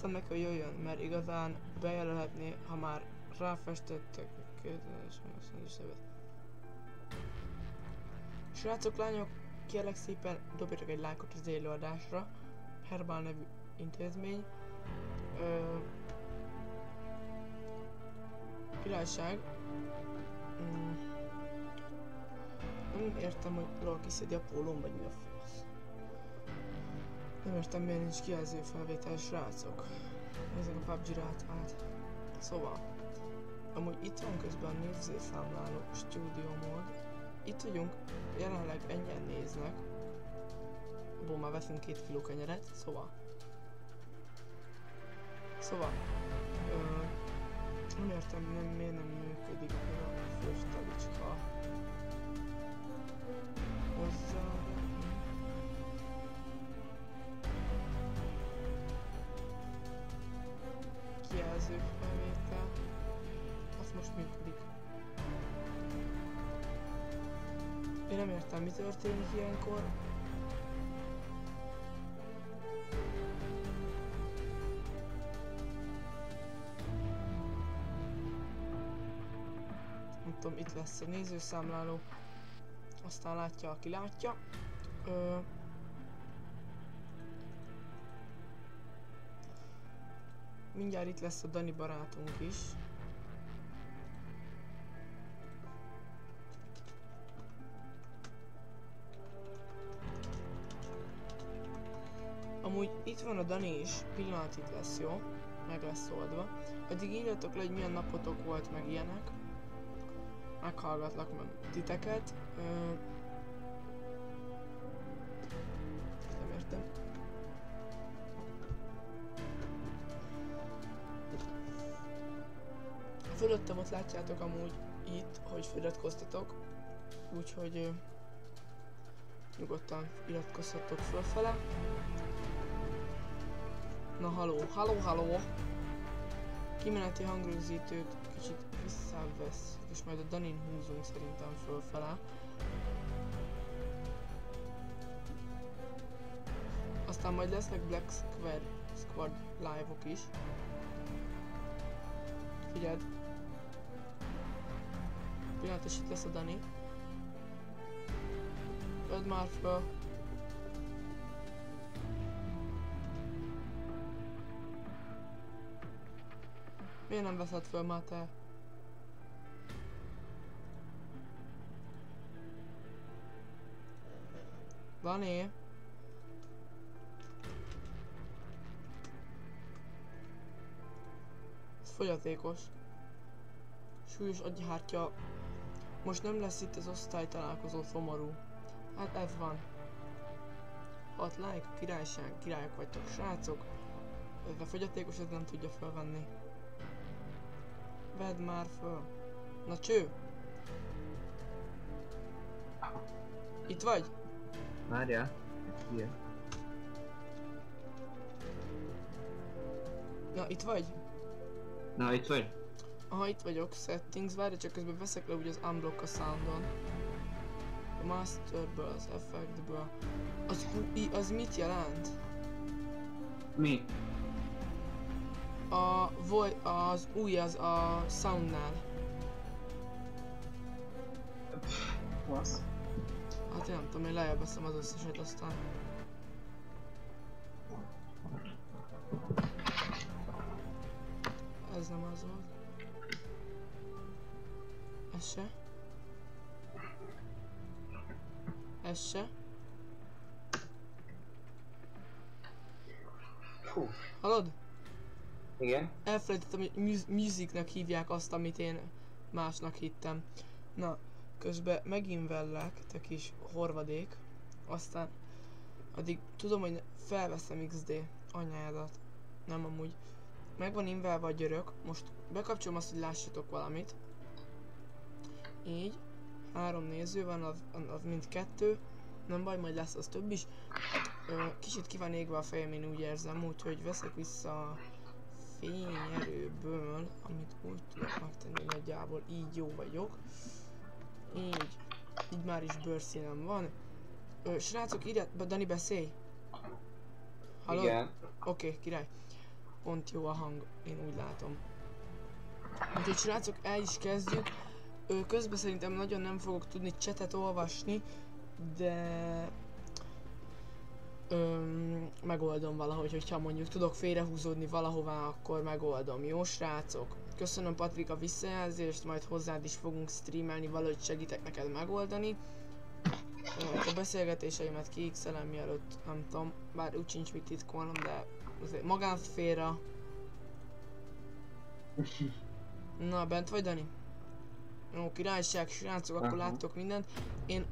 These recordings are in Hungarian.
írtam neki, hogy jöjjön, mert igazán bejelölhetné, ha már ráfestettek kérdezőt. Srácok, lányok, kérlek szépen dobjatok egy lájkot az élőadásra. Herbal nevű intézmény. Ö, királyság. Mm. Nem értem, hogy lol kiszedi a pólón, vagy mi a fasz. Nem értem, miért nincs kijelző felvétel, srácok. Nézzük a PUBG rátvált. Szóval, amúgy itt van közben a nézőszámláló stúdió mód. Itt vagyunk, jelenleg ennyien néznek. Ból már veszünk két kiló kenyeret, szóval. Szóval, ö, nem értem, nem, miért nem működik ez Kijelző felvétel. Az most működik. Én nem értem, mi történik ilyenkor. Nem tudom, itt lesz a nézőszámláló. Aztán látja, aki látja. Ö... Mindjárt itt lesz a Dani barátunk is. Amúgy itt van a Dani is, pillanat itt lesz, jó? Meg lesz oldva. Addig írjatok le, hogy milyen napotok volt, meg ilyenek meghallgatlak meg titeket. Ö... Fölöttem ott látjátok amúgy itt, hogy feliratkoztatok, úgyhogy nyugodtan iratkozhatok fölfele. Na haló, haló, haló! Kimeneti hangrögzítőt kicsit visszavesz, és majd a Danin húzunk szerintem fölfele. Aztán majd lesznek Black Squad, Squad live-ok is. Figyeld! Pillanat, és itt lesz a Dani. Öd már föl! Miért nem veszed föl már te? Dani? Ez fogyatékos. Súlyos agyhártya. Most nem lesz itt az osztálytalálkozó szomorú. Hát ez van. Hat like, királyság, királyok vagytok, srácok. Ez a fogyatékos, ez nem tudja felvenni. Vedd már föl. Na cső! Itt vagy? Várjál. Ilyen. Na, itt vagy? Na, itt vagy? Aha, itt vagyok. Settings, várj, csak közben veszek le úgy az unblock a soundon. A masterből, az effectből. Az, UI, az mit jelent? Mi? A vo- az új az a soundnál. Fasz. Hát én nem tudom, én lejjebb veszem az összeset aztán. Ez se. Ez se. Fú. Hallod? Igen? Elfelejtettem, hogy musicnek hívják azt, amit én másnak hittem. Na, közben megint vellek, te kis horvadék. Aztán Addig tudom, hogy felveszem XD anyádat. Nem amúgy. Megvan invelve a györök. Most bekapcsolom azt, hogy lássatok valamit. Így. Három néző van, az, az mind kettő. Nem baj, majd lesz az több is. Kicsit ki van égve a fejem, én úgy érzem, úgyhogy veszek vissza a fényerőből, amit úgy tudok megtenni nagyjából, így jó vagyok. Így, így már is bőrszínem van. Ö, srácok, írját, Dani beszélj! Hallod? Igen. Oké, okay, király. Pont jó a hang, én úgy látom. Úgyhogy srácok, el is kezdjük. Közben szerintem nagyon nem fogok tudni csetet olvasni, de... Öm, megoldom valahogy, hogyha mondjuk tudok félrehúzódni valahová, akkor megoldom. Jó srácok? Köszönöm Patrik a visszajelzést, majd hozzád is fogunk streamelni, valahogy segítek neked megoldani. A beszélgetéseimet kiixelem mielőtt, nem tudom, bár úgy sincs mit titkolnom, de azért magánszféra. Na, bent vagy Dani? Jó, királyság, srácok, akkor Aha. láttok mindent. Én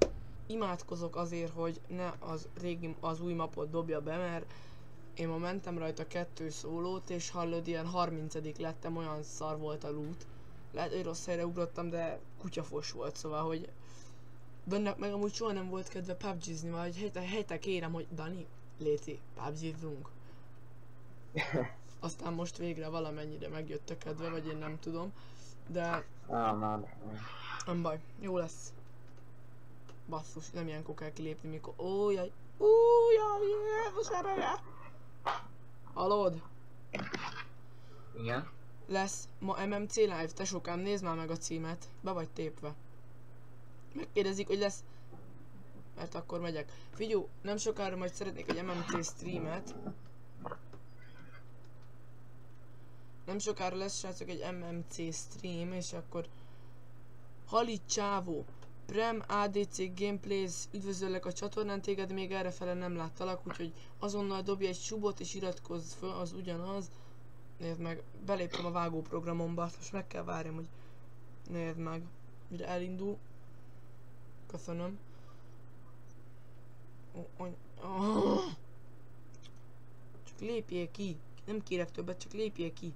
imádkozok azért, hogy ne az régi, az új mapot dobja be, mert én ma mentem rajta kettő szólót, és hallod, ilyen 30 lettem, olyan szar volt a loot. Lehet, hogy rossz helyre ugrottam, de kutyafos volt, szóval, hogy Bennek meg amúgy soha nem volt kedve PUBG-zni, vagy helyte, helyte kérem, hogy Dani, Léci, PUBG-zunk. Aztán most végre valamennyire megjött a kedve, vagy én nem tudom. De Ah, már. nem baj, jó lesz. Basszus, nem ilyenkor kell kilépni, mikor... Ó, jaj! Ó, jaj, Jézus ereje! Hallod? Igen. Lesz ma MMC Live, te sokám, nézd már meg a címet. Be vagy tépve. Megkérdezik, hogy lesz... Mert akkor megyek. Figyú, nem sokára majd szeretnék egy MMC streamet. Nem sokára lesz srácok egy MMC stream, és akkor... Halit csávó! Prem ADC Gameplays, üdvözöllek a csatornán, téged még errefele nem láttalak, úgyhogy azonnal dobj egy subot és iratkozz föl, az ugyanaz. Nézd meg, beléptem a vágóprogramomba, azt most meg kell várjam, hogy nézd meg, mire elindul. Köszönöm. Any... Oh. Csak lépjél ki, nem kérek többet, csak lépjél ki.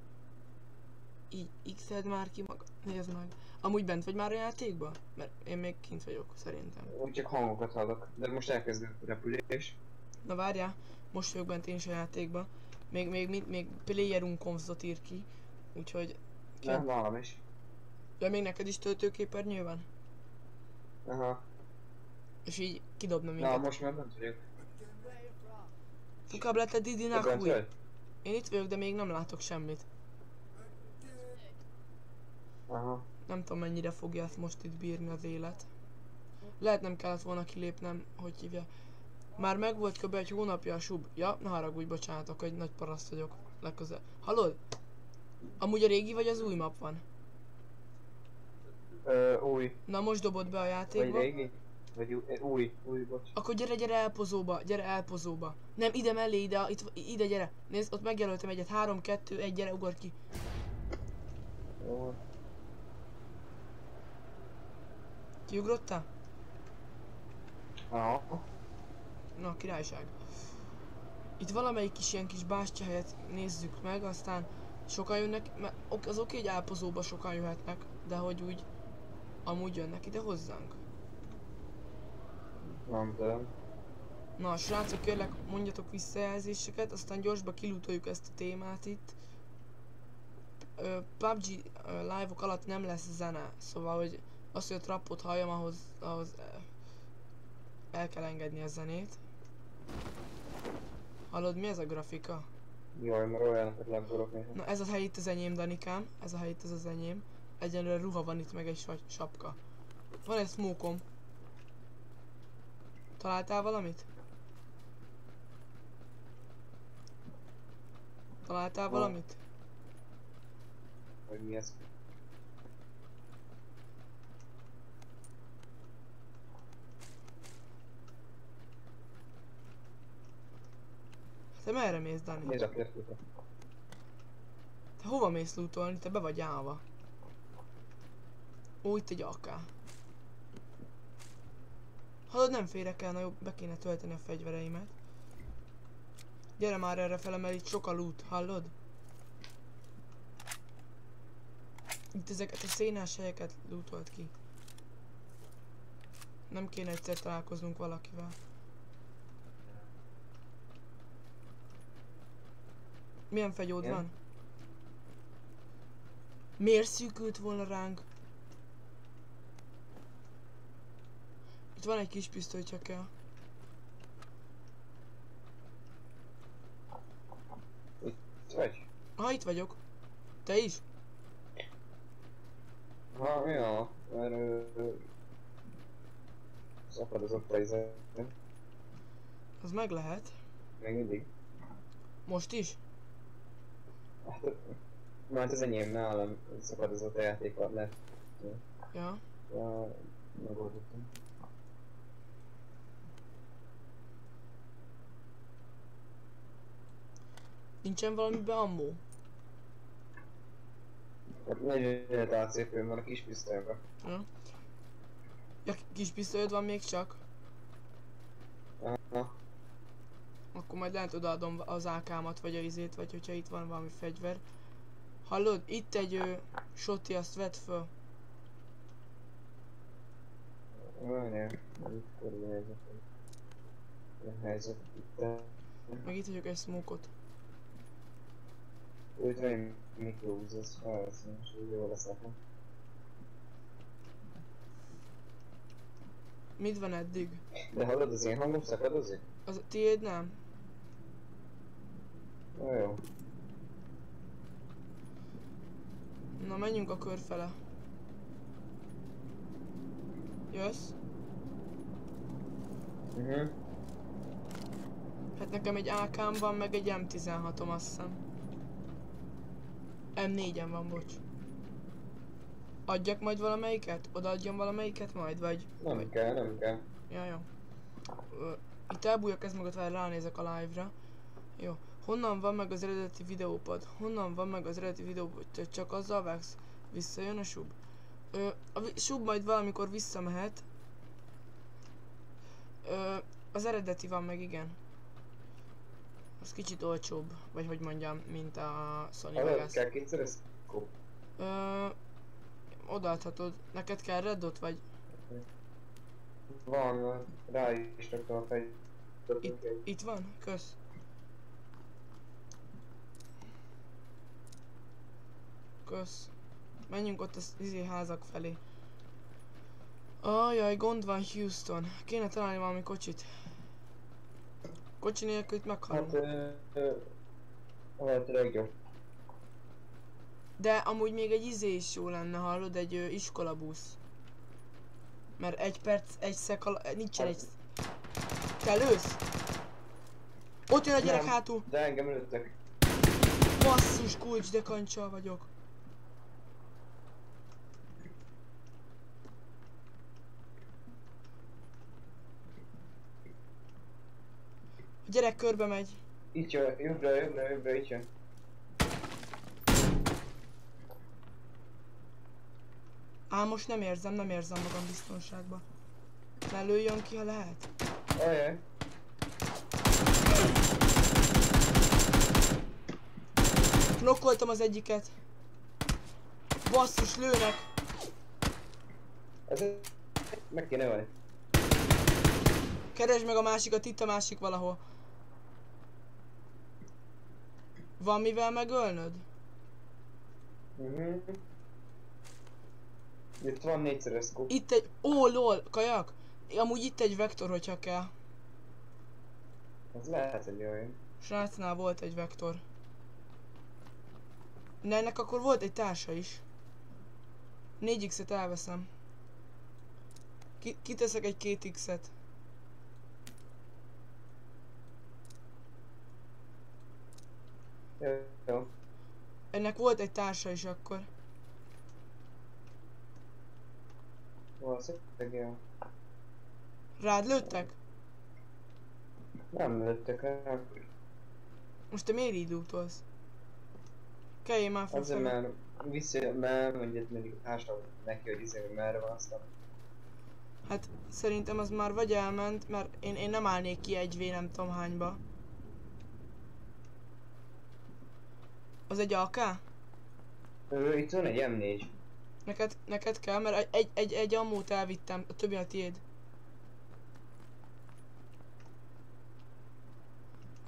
Így, x már ki maga, nézd meg. Amúgy bent vagy már a játékba? Mert én még kint vagyok, szerintem. Úgy csak hangokat hallok. De most elkezdődött a repülés. Na várjál, most vagyok bent én is a játékba. Még, még, még, még player unconfzot ír ki. Úgyhogy... Nem, nálam is. De még neked is töltőképernyő van? Aha. És így kidobna Na, minket. most már bent vagyok. Fukább lett a Didi Te bent Nahui. vagy? Én itt vagyok, de még nem látok semmit. Aha. Nem tudom mennyire fogja ezt most itt bírni az élet. Lehet nem kellett volna kilépnem, hogy hívja. Már meg volt kb. egy hónapja a sub. Ja, ne haragudj, bocsánatok, hogy nagy paraszt vagyok. Legközelebb. Hallod? Amúgy a régi vagy az új map van? Ö, új. Na most dobod be a Vagy játékba. régi? Vagy új, új, új, bocs. Akkor gyere, gyere elpozóba, gyere elpozóba. Nem, ide mellé, ide, itt, ide gyere. Nézd, ott megjelöltem egyet. 3, 2, 1, gyere, ugor ki. Jó. Kiugrottál? Aha. Na, királyság. Itt valamelyik kis ilyen kis bástya helyet nézzük meg, aztán sokan jönnek, mert ok- az oké, hogy álpozóba sokan jöhetnek, de hogy úgy amúgy jönnek ide hozzánk. Nem tudom. Na, srácok, kérlek, mondjatok visszajelzéseket, aztán gyorsba kilutoljuk ezt a témát itt. Ö, PUBG live-ok alatt nem lesz zene, szóval, hogy az, hogy a trappot halljam, ahhoz, ahhoz el kell engedni a zenét. Hallod, mi ez a grafika? Jaj, mert olyanokat legborok néha. Na ez a hely itt az enyém, Danikám. Ez a hely itt az az enyém. Egyenlőre ruha van itt, meg egy sa- sapka. Van egy smokom. Találtál valamit? Találtál valamit? Vagy mi ez? Te merre mész, Dani? Nézd a kértőket. Te hova mész lootolni? Te be vagy állva. Ó, itt egy AK. Hallod, nem férek el, na jó, be kéne tölteni a fegyvereimet. Gyere már erre fele, mert itt sok a loot, hallod? Itt ezeket a szénás helyeket lootolt ki. Nem kéne egyszer találkoznunk valakivel. Milyen fegyód Igen. van? Miért szűkült volna ránk? Itt van egy kis pisztoly, csak kell. Itt vagy? Ha itt vagyok. Te is? Ha, ja, mert... ö, Szakadozott a. Az meg lehet. Még mindig. Most is? Hát, mert az enyém nálam szakadozott a játék alatt lett. Ja. Ja, megoldottam. Nincsen valamiben ammó? Hát 45 AC-főm van a kis pisztolyban. Ja. Ja, kis pisztolyod van még csak? Aha. Akkor majd lehet odaadom az AK-mat, vagy a izét, vagy hogyha itt van valami fegyver. Hallod? Itt egy ö, shoti, azt vedd föl. Várjál, helyzet. Meg itt hagyok egy. Úgy van, húz, ez felveszem, és úgy jól lesz nekem. Mit van eddig? De hallod, az én hangom szakadozik? Az tiéd nem? Na jó. Na menjünk a kör fele. Jössz? Mhm. Hát nekem egy AK-m van, meg egy M16-om azt hiszem. M4-en van, bocs. Adjak majd valamelyiket? Odaadjam valamelyiket majd, vagy? Nem vagy... kell, nem kell. Ja, jó. Itt elbújok ez mögött, várj, ránézek a live-ra. Jó. Honnan van meg az eredeti videópad? Honnan van meg az eredeti videópad? Csak azzal vágsz? Visszajön a sub? Ö, a sub majd valamikor visszamehet. Ö, az eredeti van meg, igen. Az kicsit olcsóbb, vagy hogy mondjam, mint a Sony Vegas. kell kétszeres kop. Ö, odaadhatod. Neked kell Red Dot, vagy Van, rá is raktam a fej. itt van? Kösz. Kösz. Menjünk ott az izé házak felé. Ajaj, gond van Houston. Kéne találni valami kocsit. Kocsi nélkül itt meghalunk. Hát, ö, ö, legjobb. De amúgy még egy izé is jó lenne, hallod? Egy ö, iskolabusz. Mert egy perc, egy szek alatt, nincsen egy... Te lősz? Ott jön a gyerek Nem. hátul. De engem lőttek. Basszus kulcs, de kancsal vagyok. Gyerek körbe megy. Itt jön, jobbra, jobbra, jobbra, itt jön. Á, most nem érzem, nem érzem magam biztonságba. Ne lőjön ki, ha lehet. Ajaj. Knokkoltam az egyiket. Basszus, lőnek. Ez meg kéne ölni. Keresd meg a másikat, itt a másik valahol. Van mivel megölnöd? Mhm. Itt van négyszeres scope. Itt egy... Ó, lol, kajak! Amúgy itt egy vektor, hogyha kell. Ez lehet egy olyan. Srácnál volt egy vektor. Ne, ennek akkor volt egy társa is. 4x-et elveszem. Ki, kiteszek egy 2x-et. Jó. Ennek volt egy társa is akkor. Valószínűleg jó. Rád lőttek? Nem lőttek rá. Most te miért így lootolsz? Kelljél már fel Azért mert vissza, mert mondjuk mindig a társam neki, hogy izé, hogy merre van, aztán Hát szerintem az már vagy elment, mert én, én nem állnék ki egy V nem tudom hányba. Az egy AK? Ö, itt van egy M4. Neked, neked kell, mert egy, egy, egy ammót elvittem, a többi a tiéd.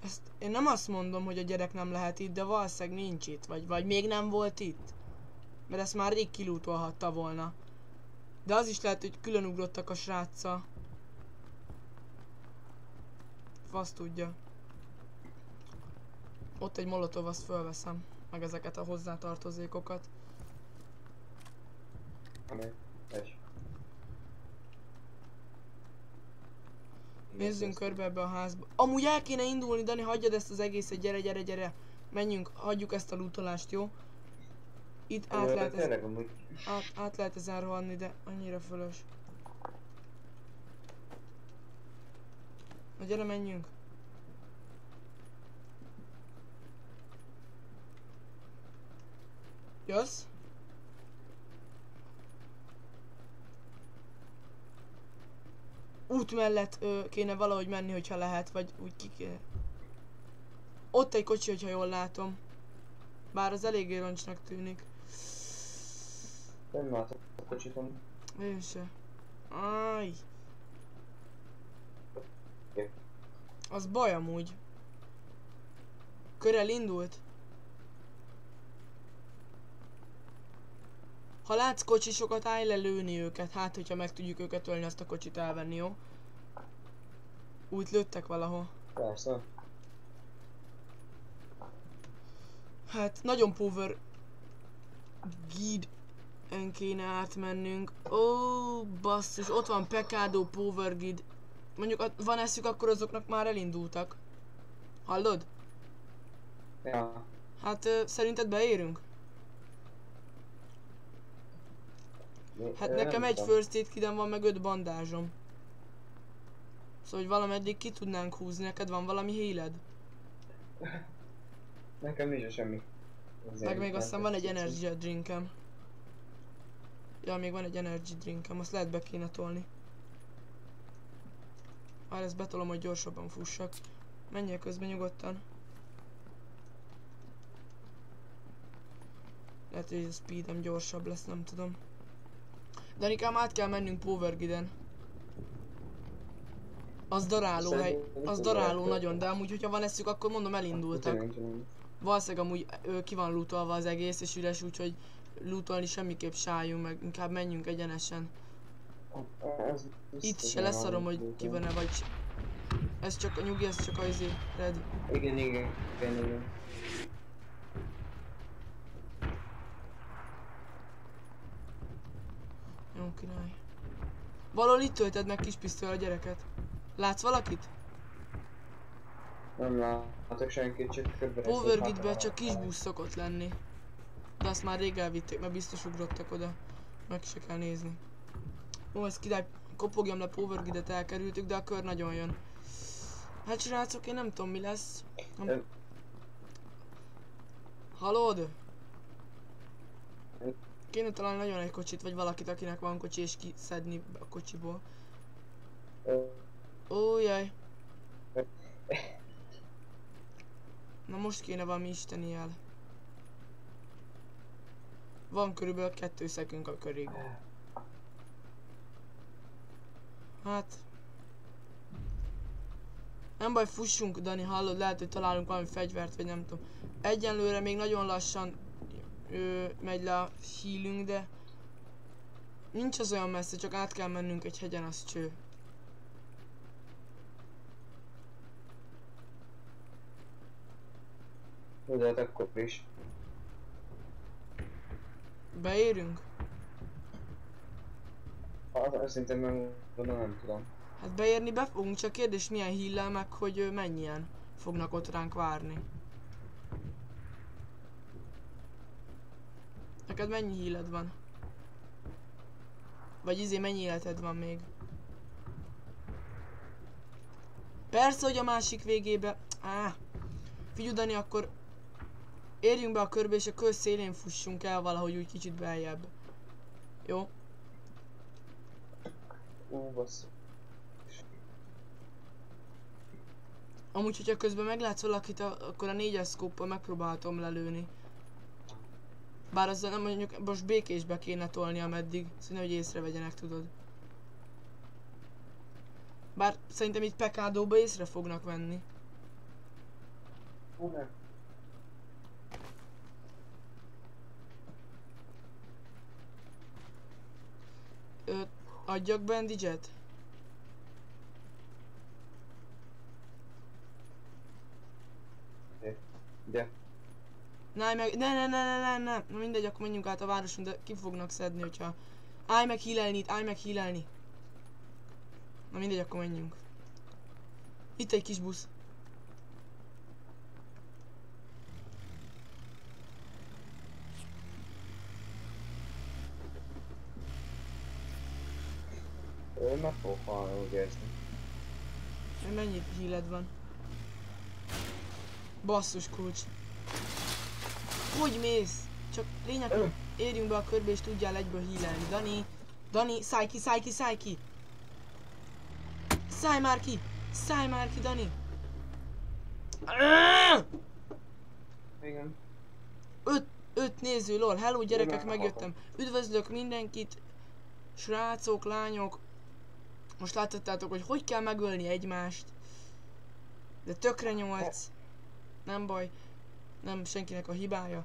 Ezt én nem azt mondom, hogy a gyerek nem lehet itt, de valószínűleg nincs itt, vagy, vagy még nem volt itt. Mert ezt már rég kilútolhatta volna. De az is lehet, hogy külön ugrottak a sráccal. Fasz tudja. Ott egy molotov, azt fölveszem. Meg ezeket a hozzátartozékokat. Nézzünk körbe ebbe a házba. Amúgy el kéne indulni, Dani, hagyjad ezt az egészet, gyere, gyere, gyere. Menjünk, hagyjuk ezt a lootolást, jó? Itt át Ö, lehet, ez, át, át lehet ezen rohanni, de annyira fölös. Na gyere, menjünk. Jössz? Út mellett ö, kéne valahogy menni, hogyha lehet, vagy úgy ki kéne. Ott egy kocsi, hogyha jól látom. Bár az eléggé roncsnak tűnik. Nem látok a kocsiton. Én se. Áj. Az baj amúgy. Körel indult. Ha látsz kocsisokat, állj le lőni őket. Hát, hogyha meg tudjuk őket ölni, azt a kocsit elvenni, jó? Úgy lőttek valahol. Persze. Hát, nagyon power guide en kéne átmennünk. Ó, basszus, ott van Pecado Power Guide. Mondjuk van eszük, akkor azoknak már elindultak. Hallod? Ja. Hát szerinted beérünk? Hát ö, nekem egy tudom. first aid kidem van, meg öt bandázsom. Szóval, hogy valameddig ki tudnánk húzni, neked van valami híled? Nekem nincs semmi. Azért Meg még aztán van egy energy drinkem. Ja, még van egy energy drinkem, azt lehet be kéne tolni. Már ezt betolom, hogy gyorsabban fussak. Menjél közben nyugodtan. Lehet, hogy a speedem gyorsabb lesz, nem tudom. Danikám, át kell mennünk Powergiden. Az daráló hely. Szerintem Az úgy daráló nagyon, de amúgy, hogyha van eszük, akkor mondom elindultak. Tényleg. Valószínűleg amúgy ö, ki van lootolva az egész, és üres, úgyhogy lootolni semmiképp sáljunk, meg inkább menjünk egyenesen. Az Itt se leszarom, hogy ki van-e, vagy... Ez csak a nyugi, ez csak a izé, red. Igen, igen, igen, igen. Jó király. Valahol itt tölted meg kis pisztoly a gyereket. Látsz valakit? Nem látok senkit, csak körbe Powergridben csak kis busz szokott lenni. De azt már rég elvitték, mert biztos ugrottak oda. Meg se kell nézni. Ó, ez király, kopogjam le Powergridet elkerültük, de a kör nagyon jön. Hát srácok, én nem tudom mi lesz. Nem... Ö. Kéne találni nagyon egy kocsit, vagy valakit, akinek van kocsi, és kiszedni a kocsiból. Ó, jaj. Na most kéne valami isteni jel. Van körülbelül kettő szekünk a körig. Hát... Nem baj, fussunk, Dani, hallod, lehet, hogy találunk valami fegyvert, vagy nem tudom. Egyenlőre még nagyon lassan ö, megy le a hílünk, de... Nincs az olyan messze, csak át kell mennünk egy hegyen, az cső. De hát akkor is. Beérünk? Az, azt szerintem nem, tudom. Hát beérni be fogunk, csak kérdés milyen híllel, meg hogy mennyien fognak ott ránk várni. Neked mennyi híled van? Vagy izé mennyi életed van még? Persze, hogy a másik végébe... Á, figyelj Dani, akkor érjünk be a körbe és a kör szélén fussunk el valahogy úgy kicsit beljebb. Jó? Ú, basszus. Amúgy, hogyha közben meglátsz valakit, akkor a négyes szkóppal megpróbálhatom lelőni. Bár azzal nem mondjuk, most békésbe kéne tolni, ameddig, szóval hogy észrevegyenek, tudod. Bár szerintem itt Pekádóba észre fognak venni. Nem. Ö, adjak bandaget? De. Ne, állj meg, ne, ne, ne, ne, ne, ne, na mindegy, akkor menjünk át a városon, de ki fognak szedni, hogyha... Állj meg hílelni itt, állj meg hílelni. Na mindegy, akkor menjünk. Itt egy kis busz. Ő meg fog halni, úgy érzem. Mennyi híled van? Basszus kulcs. Hogy mész? Csak lényeg, hogy érjünk be a körbe és tudjál egyből hílelni. Dani, Dani, szállj ki, szállj ki, szállj ki! Szállj már ki! Szállj már ki, Dani! Igen. Öt, öt néző, lol, hello gyerekek, megjöttem. Üdvözlök mindenkit, srácok, lányok. Most láthattátok, hogy hogy kell megölni egymást. De tökre nyolc. Nem baj. Nem senkinek a hibája.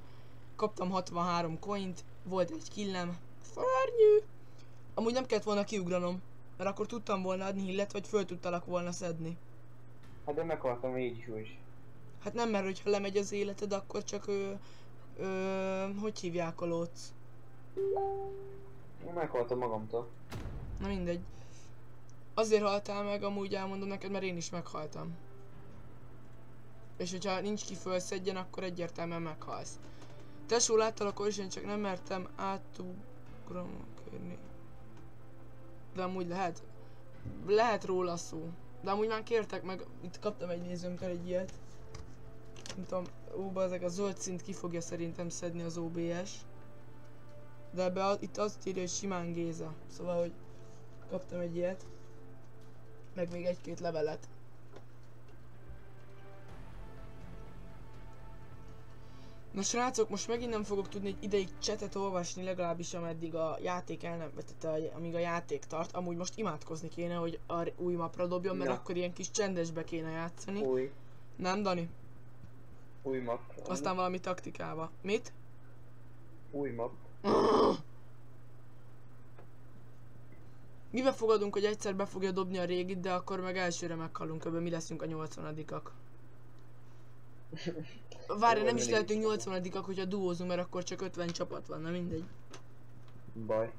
Kaptam 63 coint, volt egy killem. Szörnyű! Amúgy nem kellett volna kiugranom, mert akkor tudtam volna adni hillet, vagy föl tudtalak volna szedni. Hát de meghaltam így is úgy. Hát nem, mert hogyha lemegy az életed, akkor csak ö, ö, hogy hívják a lóc? Meghaltam magamtól. Na mindegy. Azért haltál meg, amúgy elmondom neked, mert én is meghaltam. És hogyha nincs ki fölszedjen, akkor egyértelműen meghalsz. Tesó, láttalak is, én csak nem mertem átugramolni. De amúgy lehet. Lehet róla szó. De amúgy már kértek meg, itt kaptam egy nézőmtől egy ilyet. Nem tudom, ó, ezek a zöld szint ki fogja szerintem szedni az OBS. De ebbe a, itt azt írja, hogy simán Géza. Szóval, hogy kaptam egy ilyet. Meg még egy-két levelet. Na srácok, most megint nem fogok tudni egy ideig csetet olvasni, legalábbis ameddig a játék el nem, a- amíg a játék tart. Amúgy most imádkozni kéne, hogy a új mapra dobjon, mert Na. akkor ilyen kis csendesbe kéne játszani. Új. Nem, Dani? Új map. Aztán valami taktikába. Mit? Új map. Mibe fogadunk, hogy egyszer be fogja dobni a régit, de akkor meg elsőre meghalunk, kb. mi leszünk a 80-ak. Várj, nem is lehetünk is. 80-ak, hogyha duózunk, mert akkor csak 50 csapat van, na mindegy. Baj.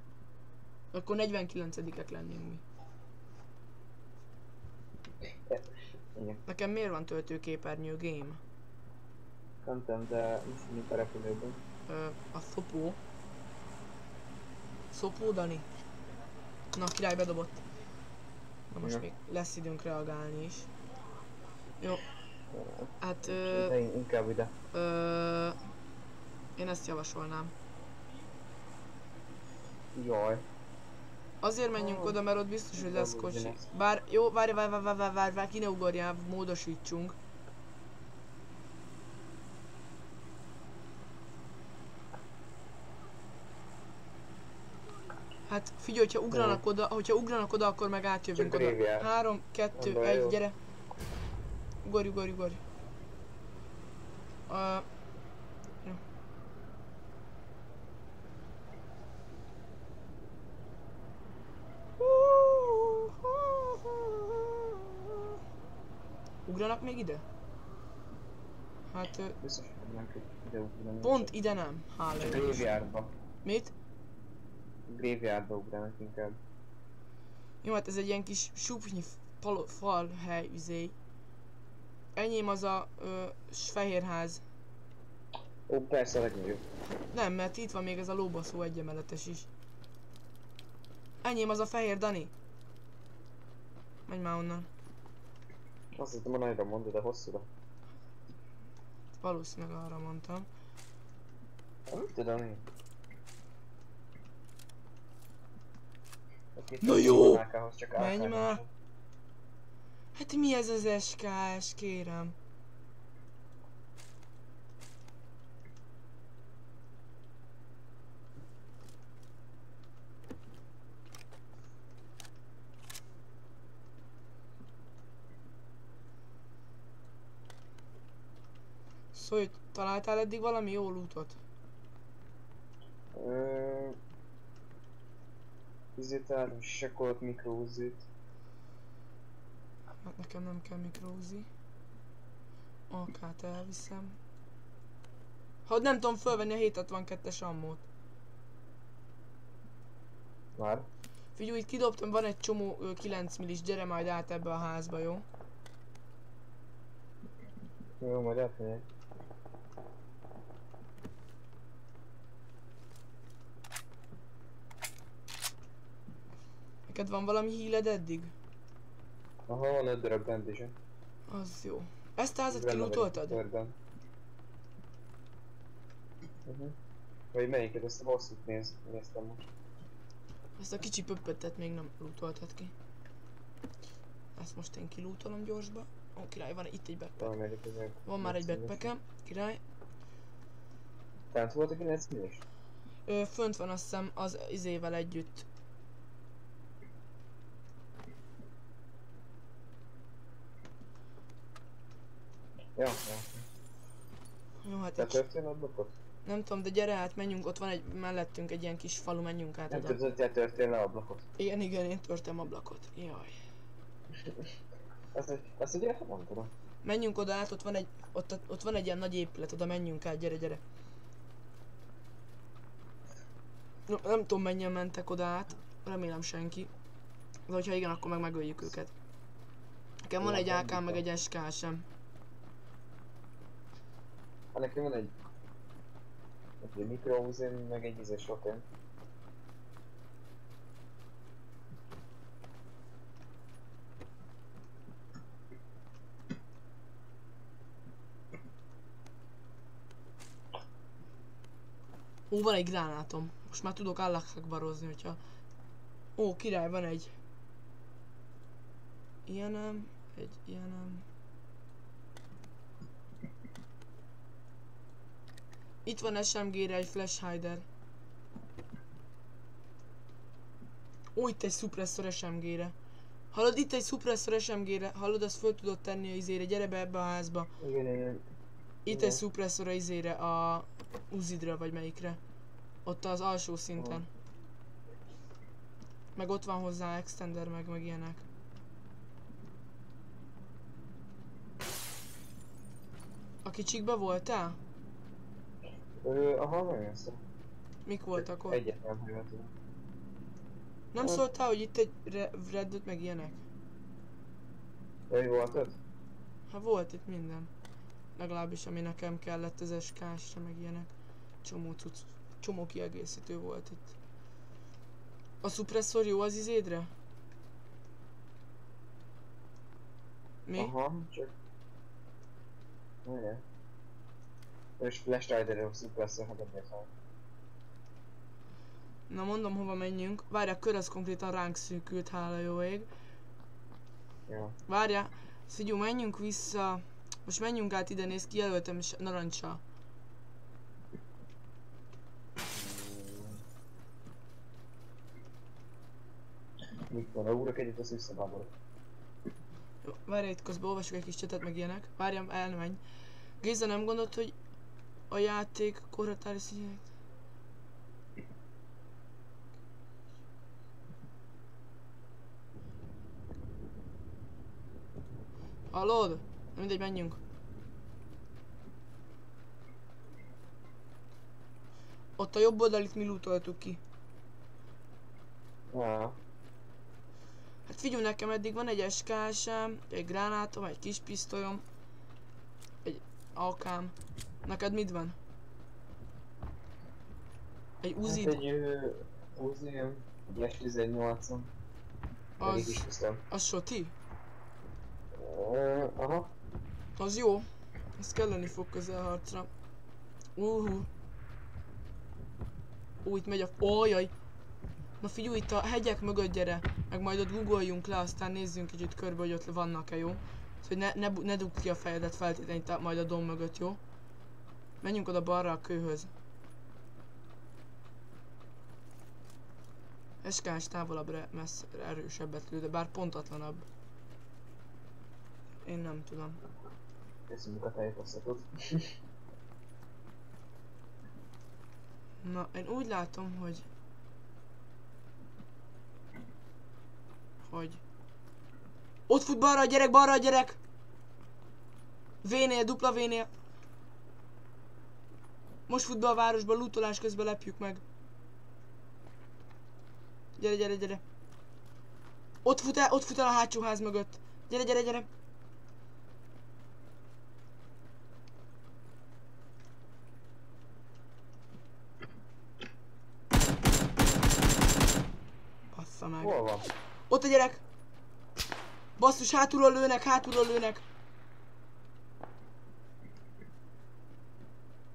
Akkor 49-ek lennénk mi. Igen. Nekem miért van töltőképernyő game? Nem tudom, de most mint a repülőben. Ö, a szopó. Szopó, Dani? Na, király bedobott. Na most Ja. még lesz időnk reagálni is. Jó, hát ö, inkább ide. ö, én ezt javasolnám. Jaj. Azért menjünk Ó, oda, mert ott biztos, hogy lesz kocsi. Bár, jó, várj, várj, várj, várj, várj, várj, ki ne ugorjál, módosítsunk. Hát figyelj, hogyha ugranak oda, hogyha ugranak oda, akkor meg átjövünk oda. Három, kettő, egy, gyere. Ugorj, ugorj, ugorj. Uh, jó. Ugranak még ide? Hát Biztos, hogy nem kell ide ugrani. pont ide nem. Hála. Graveyardba. Mit? Graveyardba ugranak inkább. Jó, hát ez egy ilyen kis supnyi fal, fal hely, üzé. Enyém az a ö, s- fehér ház. Ó, persze a legnagyobb. Nem, mert itt van még ez a lóbaszó egyemeletes is. Enyém az a fehér, Dani. Menj már onnan. Azt hittem, hogy nagyra mondod, de hosszúra. Valószínűleg arra mondtam. Nem tudom én. Na csak jó! Menj már! Hát mi ez az SKS, kérem? Szóval, hogy találtál eddig valami jó lootot? Ezért Izét állom, sisakolt mikrózit. Hát nekem nem kell mikrózi. AK-t elviszem. Ha nem tudom fölvenni a 762-es ammót. Már? Figyelj, itt kidobtam, van egy csomó ö, 9 millis, gyere majd át ebbe a házba, jó? Jó, majd átmegyek. Neked van valami híled eddig? Aha, van öt darab bandage Az jó. Ezt a házat kilútoltad? Körben. Uh-huh. Vagy melyiket, ezt a bosszút néz, néztem most. Ezt a kicsi pöppötet még nem lootoltad ki. Ezt most én kilútolom gyorsba. Ó, király, van itt egy backpack. Ezek. Van már egy backpackem, király. Tehát volt a 9 millis? Ö, fönt van azt hiszem az izével együtt. Ja, ja. Jó, hát Te egy, nem tudom, de gyere hát, menjünk, ott van egy mellettünk egy ilyen kis falu, menjünk át Nem oda. tudod, te törtél le a blokkot. Igen, igen, én törtem ablakot. Jaj. Hogy- azt ugye nem tudom. Menjünk oda át, ott van egy, ott, ott van egy ilyen nagy épület, oda menjünk át, gyere, gyere. No, nem tudom mennyien mentek oda át, remélem senki. De hogyha igen, akkor meg megöljük őket. Nekem van egy AK, meg egy SK sem. Nekem van egy... Egy mikrohúzén, meg egy ízes shotgun. Ó, van egy gránátom. Most már tudok barozni, hogyha... Ó, király, van egy... Ilyenem, egy ilyenem. Itt van SMG-re egy flash hider. Ó, itt egy suppressor SMG-re. Hallod, itt egy suppressor SMG-re. Hallod, azt föl tudod tenni a izére. Gyere be ebbe a házba. Igen, igen. Itt Igen. egy suppressor a izére, a Uzidra vagy melyikre. Ott az alsó szinten. Meg ott van hozzá extender, meg, meg ilyenek. A kicsikbe voltál? Ö, aha, nagyon szó. Mik voltak ott? Egyet nem hallgatom. Nem ott- szóltál, hogy itt egy re- reddit meg ilyenek? Ő volt ott? Hát volt itt minden. Legalábbis ami nekem kellett, az SK-s, meg ilyenek. Csomó cucc, csomó kiegészítő volt itt. A suppressor jó az izédre? Mi? Aha, csak... Igen. És Flash suppressor, hát ebben van. Na mondom hova menjünk. Várjál, kör az konkrétan ránk szűkült, hála jó ég. Ja. Várjál, Szigyú, menjünk vissza. Most menjünk át ide, néz ki, jelöltem is narancsal. Mikor a úrok együtt az visszavágod. Jó, várjál, itt közben olvasok egy kis csetet, meg ilyenek. Várjál, el nem menj. Géza nem gondolt, hogy a játék korhatári színjét? Hallod? Mindegy, menjünk. Ott a jobb oldalit mi lootoltuk ki. Ja. Hát figyelj nekem, eddig van egy SKS-em, egy gránátom, egy kis pisztolyom, egy AK-m. Neked mit van? Egy Hát Uzid, egy ö, Uzi, egy S18-on. Elég az, is az soti? Ö, Aha. Az jó. Ez kelleni fog közelharcra. Uhu. Ó, itt megy a... Ójaj! Na figyelj, itt a hegyek mögött gyere, meg majd ott googoljunk le, aztán nézzünk kicsit körbe, hogy ott vannak-e, jó? Szóval, ne, ne, ne dugd ki a fejedet feltétlenül itt majd a dom mögött, jó? Menjünk oda balra a kőhöz. Eskás távolabbra messze erősebbet lő, de bár pontatlanabb. Én nem tudom. Köszönjük a tájékoztatót. Na, én úgy látom, hogy... Hogy... Ott fut balra a gyerek, balra a gyerek! V-nél, dupla V-nél. Most fut be a városba, lootolás közben lepjük meg. Gyere, gyere, gyere. Ott fut el, ott fut el a hátsó ház mögött. Gyere, gyere, gyere. Bassza meg. Hol van? Ott a gyerek! Basszus, hátulról lőnek, hátulról lőnek!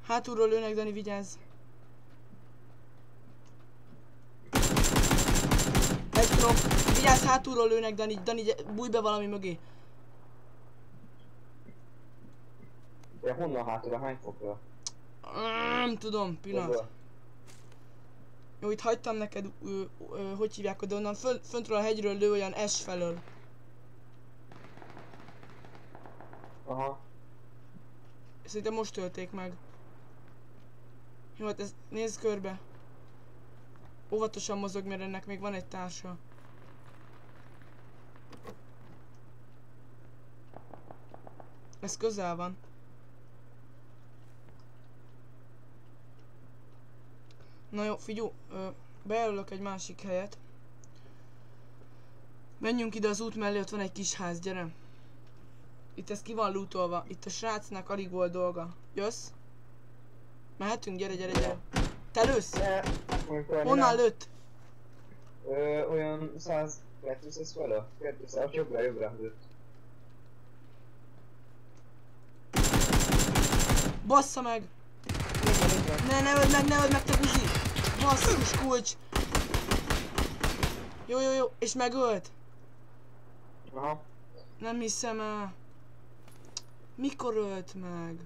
Hátulról lőnek, Dani, vigyázz! Egy knop. Vigyázz, hátulról lőnek, Dani, Dani, bújj be valami mögé. De honnan hátulra? Hány fokra? Nem tudom, pillanat. Jó, itt hagytam neked, ö, ö, hogy hívják oda onnan, föl, föntről a hegyről lő olyan S felől. Aha. Szerintem most tölték meg. Jó, hát ez, nézd körbe. Óvatosan mozog, mert ennek még van egy társa. Ez közel van. Na jó, figyú, bejelölök egy másik helyet. Menjünk ide az út mellé, ott van egy kis ház, gyere. Itt ez ki van lootolva, itt a srácnak alig volt dolga. Jössz? Mehetünk, gyere, gyere, gyere. Te lősz? Ne, Honnan lőtt? Ö, olyan 100 200 fele? 200, jobbra, jobbra lőtt. Bassza meg! Ne, ne öld meg, ne öld meg, te buzi! Basszus kulcs! Jó, jó, jó, és megölt? Aha. Nem hiszem el. Mikor ölt meg?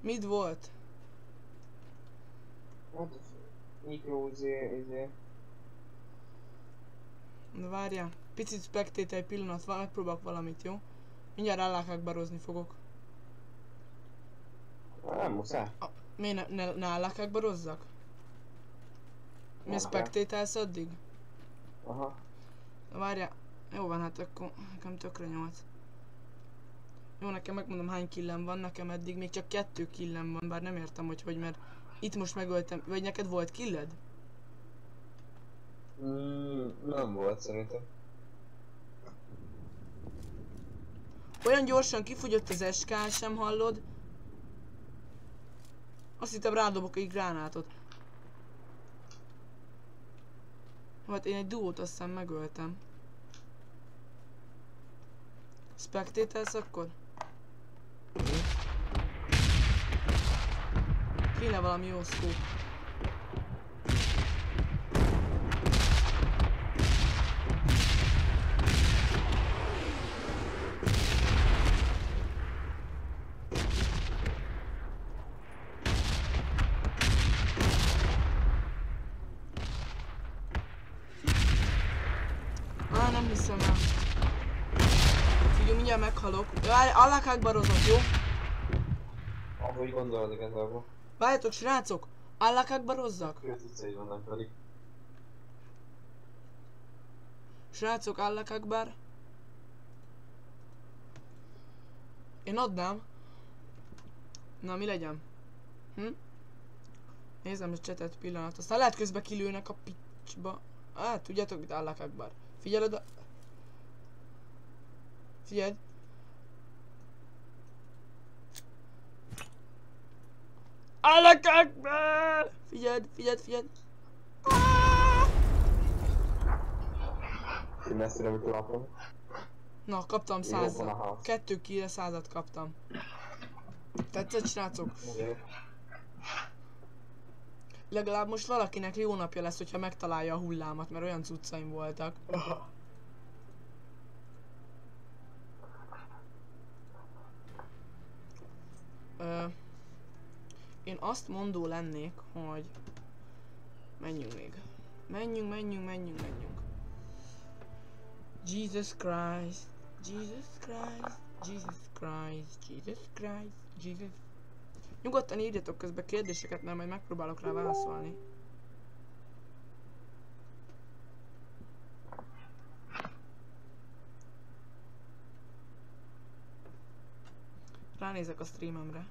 Mit volt? Hát, mikrózé, izé. Na várjál, picit spektéte egy pillanat, megpróbálok valamit, jó? Mindjárt állákákbarozni fogok. Nem muszáj. A, miért ne, ne, ne állákákbarozzak? Mi spektételsz addig? Aha. Na várjál, jó van, hát akkor nekem tökre nyolc. Jó, nekem megmondom hány killem van, nekem eddig még csak kettő killem van, bár nem értem, hogy hogy, mert itt most megöltem, vagy neked volt killed? Mm, nem volt szerintem. Olyan gyorsan kifogyott az SK, sem hallod? Azt hittem rádobok egy gránátot. Hát én egy duót azt hiszem megöltem. Spectators akkor? Kéne valami jó scope. Á. Figyelj, mindjárt meghalok. Várj, allákákbarozok, jó? Ahogy gondolod igazából. Várjatok, srácok! Allákákbarozzak? Két utcai vannak pedig. Srácok, allákákbar? Én adnám. Na, mi legyen? Hm? Nézem a csetet pillanat. Aztán lehet közben kilőnek a picsba. Hát, tudjátok mit allákákbar? Figyeled a... Figyeld. Allákákbar! Figyeld, figyeld, figyeld. Én messzire mit látom. Na, kaptam százat. Kettő kire százat kaptam. Tetszett, srácok? Legalább most valakinek jó napja lesz, hogyha megtalálja a hullámat, mert olyan cuccaim voltak. Ö, én azt mondó lennék, hogy menjünk még. Menjünk, menjünk, menjünk, menjünk. Jesus Christ, Jesus Christ, Jesus Christ, Jesus Christ, Jesus Nyugodtan írjatok közben kérdéseket, mert majd megpróbálok rá válaszolni. Ránézek a streamemre.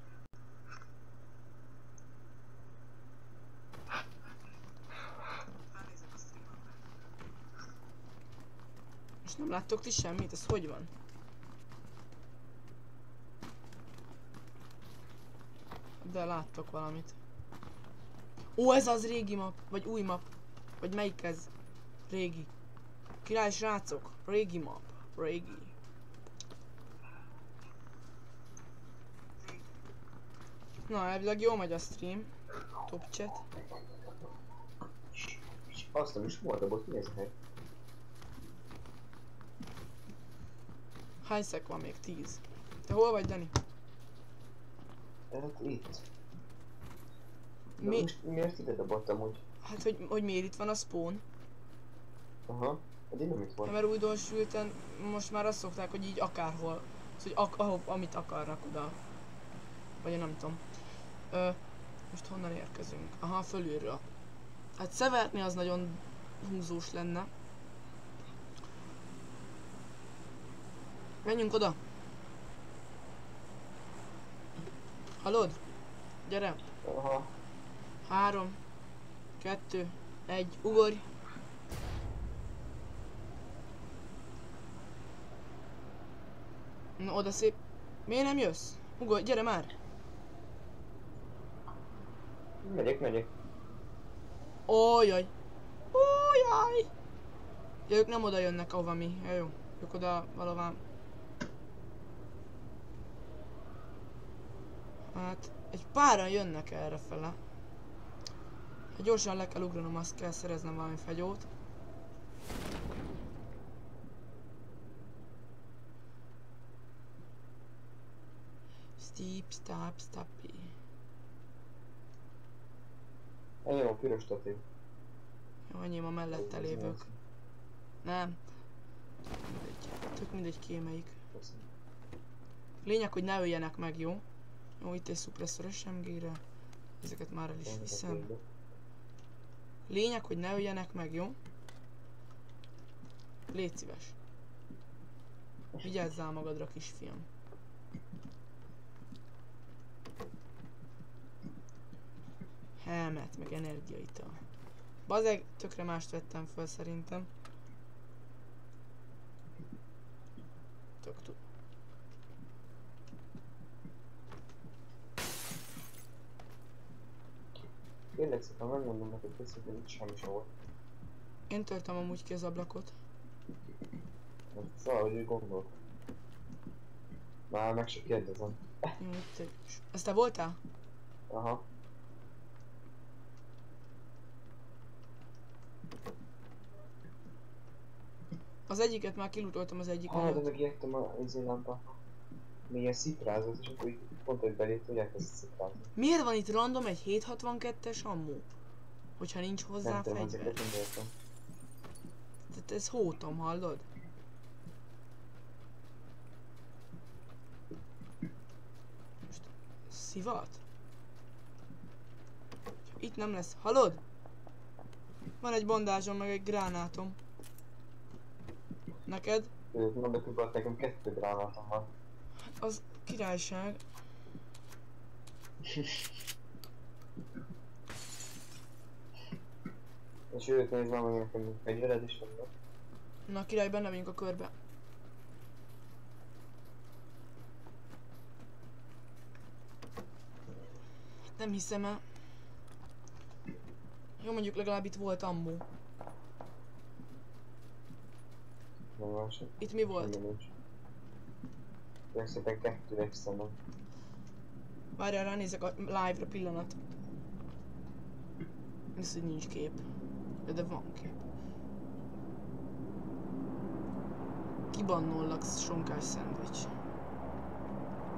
Nem láttok ti semmit? Ez hogy van? De láttok valamit. Ó, ez az régi map, vagy új map. Vagy melyik ez? Régi. Király srácok, régi map. Régi. Na, elvileg jó megy a stream. Top chat. Azt nem is volt, abban mi ez a hely? Hány szek van még? 10. Te hol vagy, Dani? Hát itt. De Mi? Most miért ide dobottam úgy? Hát, hogy, hogy miért itt van a spawn? Aha. Hát innen mit volt? Mert újdonsülten most már azt szokták, hogy így akárhol. Szóval, hogy ak ahol, amit akarnak oda. Vagy én nem tudom. Ö, most honnan érkezünk? Aha, fölülről. Hát szeverni az nagyon húzós lenne. Menjünk oda. Hallod? Gyere. Aha. Három, kettő, egy, ugorj! Na, oda szép. Miért nem jössz? Ugorj, gyere már! Megyek, megyek. Ójaj! Ójaj! Ja, ők nem oda jönnek, ahova mi. Ja, jó. Ők oda valahová... Hát, egy páran jönnek erre fele. Hát gyorsan le kell ugranom, azt kell szereznem valami fegyót. Steep, stop, stoppy. Enyém a piros tatív. Jó, enyém a mellette lévők. Nem. Mindegy. Tök mindegy ki melyik. Lényeg, hogy ne öljenek meg, jó? Jó, itt egy szupresszor SMG-re. Ezeket már el is viszem. Lényeg, hogy ne öljenek meg, jó? Légy szíves. Vigyázzál magadra, kisfiam. Helmet, meg energiaital. Bazeg, tökre mást vettem föl szerintem. Tök tud. Kérlek szépen megmondom neked, hogy itt semmi sem volt. Én törtem amúgy ki az ablakot. Hát Szóval, hogy úgy gondolt. Már meg se kérdezem. Jó, egy... Ez te voltál? Aha. Az egyiket már kilutoltam az egyik Hát, de megijedtem a izé lámpa. Még ilyen sziprázott, és akkor így pont, hogy belép, hogy elkezdett sziprázni. Miért van itt random egy 762-es ammó? Hogyha nincs hozzá Nem tudom, fegyver. nem értem. Tehát ez hótom, hallod? Most szivat? Itt nem lesz, hallod? Van egy bandázsom, meg egy gránátom. Neked? Mondok, hogy nekem kettő gránátom van. Az királyság. És őt nézd már, hogy nekem fegyvered is van. Na király, benne vagyunk a körbe. Nem hiszem el. Jó, mondjuk legalább itt volt ammó. Nem. Itt mi volt? Semmi nincs. Kérlek szépen kettő extendem. Várjál, ránézek a live-ra pillanat. Ez, hogy nincs kép. De, de van kép. Kibannollak sonkás szendvics.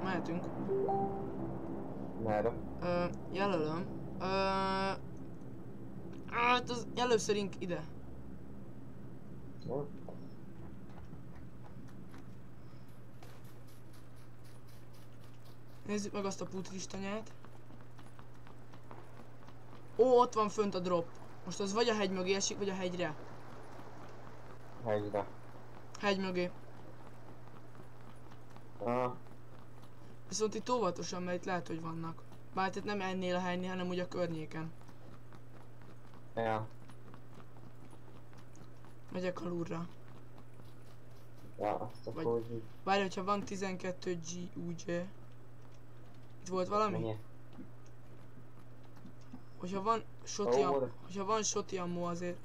Mehetünk. Merre? Ö, jelölöm. Ö, hát az először ide. Jó? Nézzük meg azt a putristanyát. Ó, ott van fönt a drop. Most az vagy a hegy mögé esik, vagy a hegyre. Hegyre. Hegy mögé. Ah, Viszont itt óvatosan, mert itt lehet, hogy vannak. Bár itt nem ennél a helynél, hanem úgy a környéken. ja. Megyek alulra. Ja, azt Vagy- úgy... Várj, hogyha van 12 G, ugye. Itt volt valami? Mennyi? Hogyha van soti, oda. hogyha van soti ammo azért.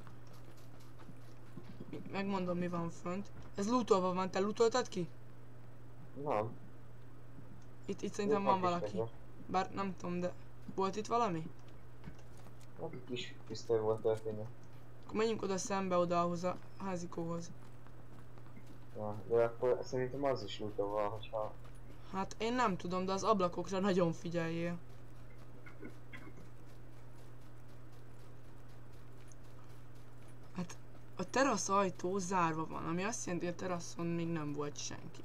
Megmondom mi van fönt. Ez lootolva van, te lootoltad ki? Nem. Itt, itt szerintem van valaki. Bár nem tudom, de volt itt valami? Hát egy kis pisztoly volt történő. Akkor menjünk oda szembe oda ahhoz a házikóhoz. Ja, de akkor szerintem az is lootolva, hogyha... Hát én nem tudom, de az ablakokra nagyon figyeljél. Hát a terasz ajtó zárva van, ami azt jelenti, hogy a teraszon még nem volt senki.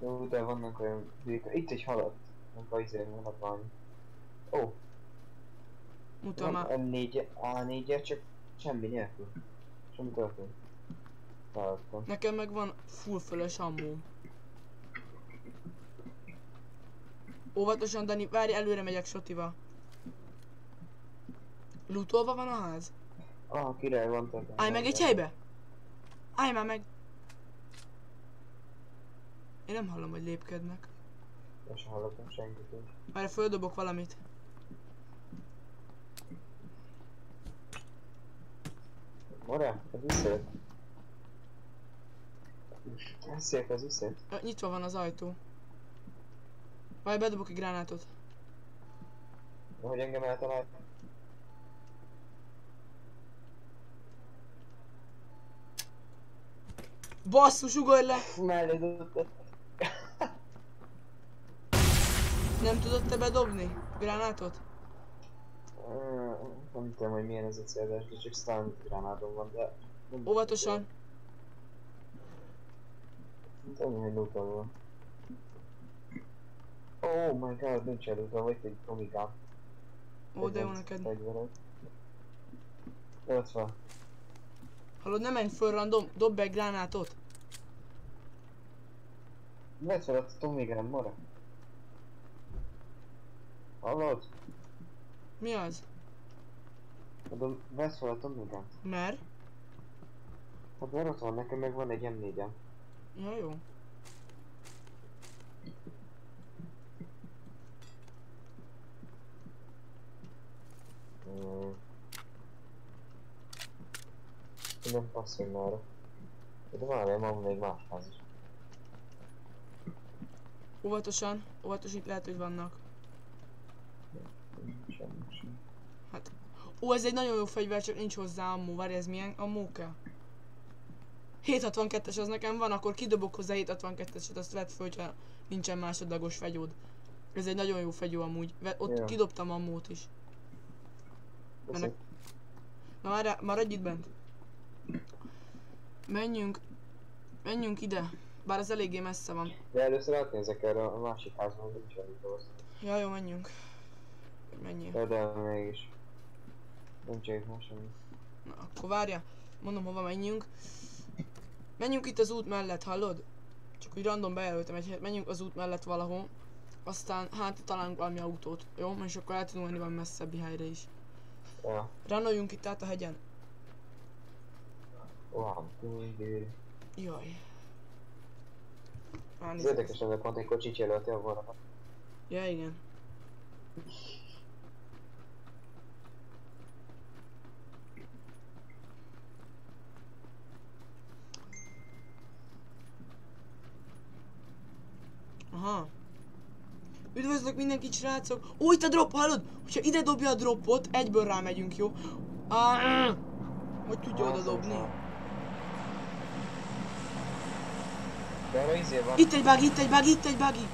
Jó, de vannak olyan... birka- Itt egy halat. Nem kell izé, vannak valami. Ó, Mutam van már. M4, A4 csak semmi nélkül. Semmi történt. Találtam. Nekem meg van full fölös ammó. Óvatosan, Dani, várj, előre megyek Sotival. Lootolva van a ház? Ah, király van történt. Állj meg egy helybe! Állj már meg! Én nem hallom, hogy lépkednek. Én sem hallottam senkit. így. Várj, földobok valamit. Mora, ez visszajött. Ez szép, ez. Ö, Nyitva van az ajtó. Várj, bedobok egy gránátot. Hogy engem eltalált? Basszus, ugorj le! Mellé. Nem tudod te bedobni? Gránátot? Ö, Nem tudom, hogy milyen ez a célzás, de csak stun gránátom van, de... Óvatosan. Nem tudom, hogy lootal van. Oh my god, nincs elutolva, itt egy komikám. Ó, de jó neked. Fegyverek. Ott van. Hallod, nem menj föl random, dob be egy gránátot. A Tomigán, mara. Hallod? Mi az? Mondom, vedd fel a Tomigán. Mer? Hát mert ott van, nekem meg van egy M4-em. Ja, jó. Mm. Nem passzol már. De várjál, van még más ház is. Óvatosan, óvatos itt lehet, hogy vannak. Semmi. Ó, ez egy nagyon jó fegyver, csak nincs hozzá ammó. Várj, ez milyen ammó kell? 762-es az nekem van, akkor kidobok hozzá 762-eset, azt vedd föl, ha nincsen másodlagos fegyód. Ez egy nagyon jó fegyó amúgy. Ott Ja. kidobtam ammót is. Na már maradj itt bent. Menjünk. Menjünk ide. Bár az eléggé messze van. De először átnézek erre a másik házban, hogy nincs ahhoz. Ja, jó, menjünk. Menjél. De, de mégis. Nincs elég más semmi. Na, akkor várja. Mondom, hova menjünk. Menjünk itt az út mellett, hallod? Csak úgy random bejelöltem egy. Menjünk az út mellett valahol. Aztán hát találunk valami autót. Jó? És akkor el tudunk menni valami messzebbi helyre is. Ja. Ranoljunk itt át a hegyen. Wow, mindig. Jaj. Ez Ránézek. érdekes, hogy pont egy kocsit jelöltél volna. Ja, igen. Aha. Üdvözlök mindenkit, srácok! Ó, itt a drop, hallod? Hogyha ide dobja a dropot, egyből rámegyünk, jó? Ah, hogy tudja oda dobni? De arra izé van. Itt egy bug, itt egy bug, itt egy buggy!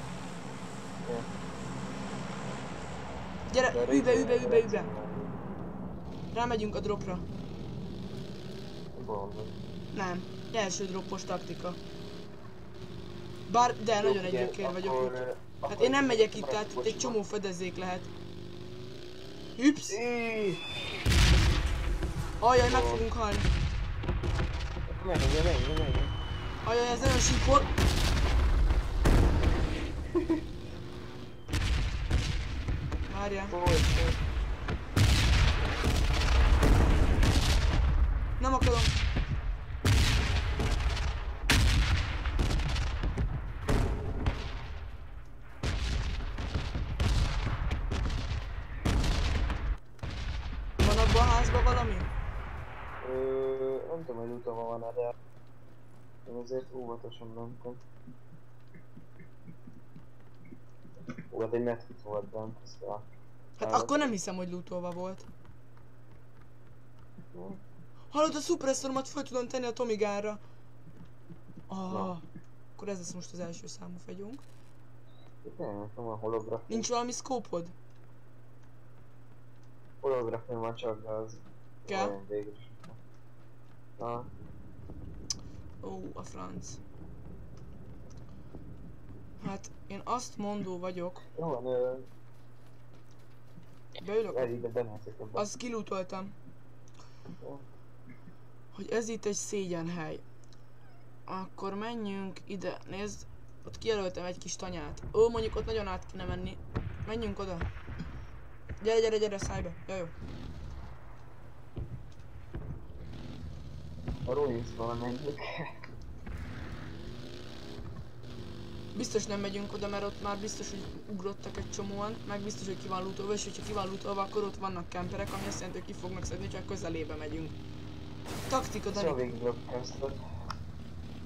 Ja. Gyere, arra ülj be, izé ülj be, ülj be, ülj be! Rámegyünk a dropra. Bolond. Nem, első droppos taktika. Bár, de nagyon Jó, egyébként akkor, vagyok. ö, Hát akkor én nem megyek itt, tehát itt egy csomó fedezék lehet. Hüps! Ajaj, meg fogunk halni. Menj, menj, menj, menj. Ajaj, ez nagyon síkor. Várjál. Nem akarom. Van abban a házban valami? Ö, nem tudom, hogy utama van de én azért óvatosan mentem. Ó, hát egy medkit volt bent, azt a... Hát akkor nem hiszem, hogy lootolva volt. Hallod, a szupresszoromat fel tudom tenni a Tomigára. Ah, Na. akkor ez lesz most az első számú fegyünk. Nem, nem van holograf. Nincs valami szkópod? Holograf nem van csak, de az... Kell? Végül is. Na, Ó, a franc. Hát, én azt mondó vagyok, jó van, ö, beülök, el ide bemehetek ebbe. azt kilútoltam, hogy ez itt egy szégyenhely. Akkor menjünk ide, nézd, ott kijelöltem egy kis tanyát. Ó, mondjuk ott nagyon át kéne menni. Menjünk oda. Gyere, gyere, gyere, szállj be. Ja, jó. A Ruinsban menjünk. Biztos nem megyünk oda, mert ott már biztos, hogy ugrottak egy csomóan, meg biztos, hogy ki van lootolva, és hogyha ki van lootolva, akkor ott vannak kemperek, ami azt jelenti, hogy ki fognak szedni, csak közelébe megyünk. Taktika, Szóval Dani. végig kezdted.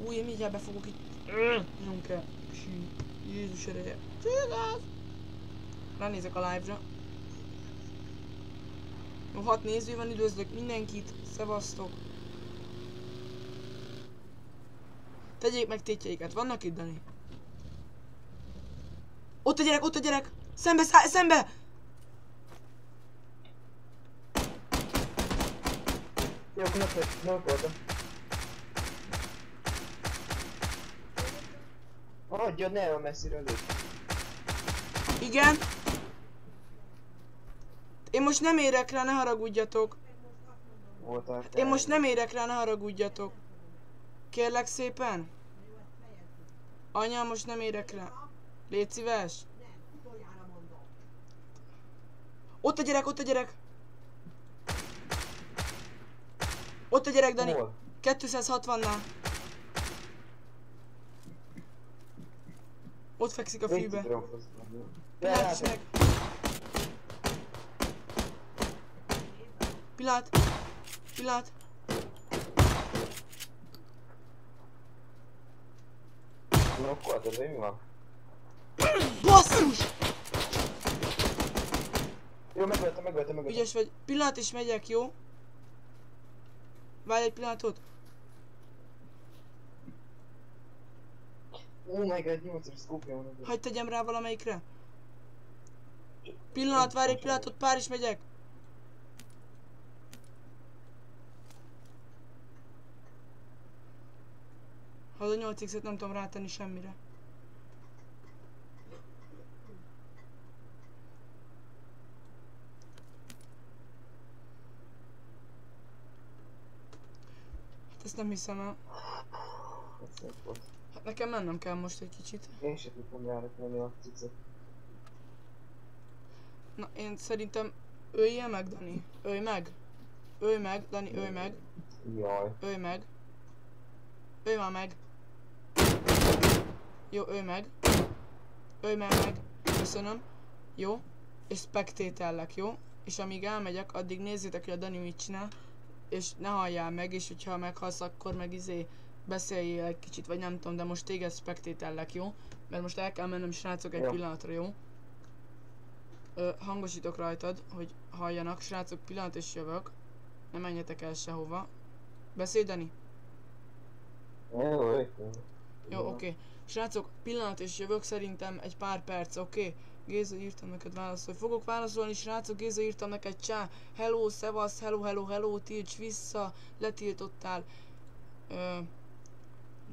Új, én mindjárt be fogok itt. Nem kell. Sű. Jézus ereje. Csigaz! Ránézek a live-ra. Jó, hat néző van, üdvözlök mindenkit. Szevasztok. Tegyék meg tétjeiket. Vannak itt, Dani? Ott a gyerek, ott a gyerek! Szembe, szá- szembe! Jó, voltam. Hagyjad, ne olyan messziről lőtt. Igen. Én most nem érek rá, ne haragudjatok. Voltál. Én most nem érek rá, ne haragudjatok. Kérlek szépen. Anya, most nem érek rá. Légy szíves. Ott a gyerek, ott a gyerek. Ott a gyerek, Dani. Hol? 260-nál. Ott fekszik a fűbe. is meg. Pillanat. Pillanat. Nokkoltad, hogy mi van? Basszus! Jó, megöltem, megöltem, megöltem. Ügyes vagy. Pillanat és megyek, jó? Várj egy pillanatot. Oh my god, 8-as scoopja van. Hagy tegyem rá valamelyikre. Pillanat, várj egy pillanatot, pár is megyek. Ha a 8 x nem tudom rátenni semmire. Hát ezt nem hiszem el. Hát nekem mennem kell most egy kicsit. Én sem tudtam rárakni a cicet. Na, én szerintem öljél meg, Dani. Ölj meg. Ölj meg, Dani, ölj meg. Jaj. Ölj meg. Ölj már meg. Jó, ölj meg. Ölj már meg. Köszönöm. Jó. És spektétellek, jó? És amíg elmegyek, addig nézzétek, hogy a Dani mit csinál. És ne halljál meg, és hogyha meghalsz, akkor meg izé beszéljél egy kicsit, vagy nem tudom, de most téged spektétellek, jó? Mert most el kell mennem, srácok, egy Jó. pillanatra, jó? Ö, hangosítok rajtad, hogy halljanak, srácok, pillanat és jövök. Ne menjetek el sehova. Beszélj, Dani? Jó, jó. Jó, oké. Okay. Srácok, pillanat és jövök, szerintem egy pár perc, oké? Okay? Géza írtam neked válaszolni. Fogok válaszolni, srácok, Géza írtam neked csá. Hello, szevasz, hello, hello, hello, tilts vissza, letiltottál. Ö,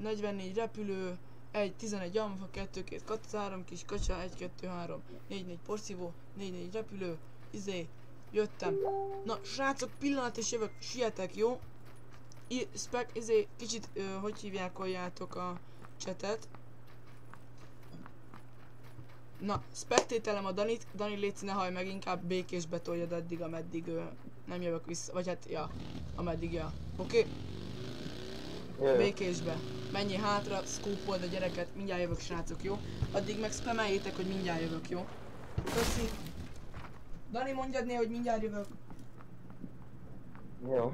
44 repülő, 1, 11 almafa, 2, 2 kaca, 3 kis kacsa, 1, 2, 3, 4, 4 porszívó, 4, 4 repülő, izé, Jöttem. Na, srácok, pillanat és jövök. Sietek, jó? I spec, izé, kicsit, ö, hogy hívják a csetet. Na, spektételem a Danit, Dani légy ne haj meg, inkább békésbe toljad addig, ameddig ö, nem jövök vissza, vagy hát, ja, ameddig, ja. Oké? Okay? Békésbe. Menjél hátra, scoopod a gyereket, mindjárt jövök srácok, jó? Addig meg spameljétek, hogy mindjárt jövök, jó? Köszi. Dani, mondjad néha, hogy mindjárt jövök. Jó.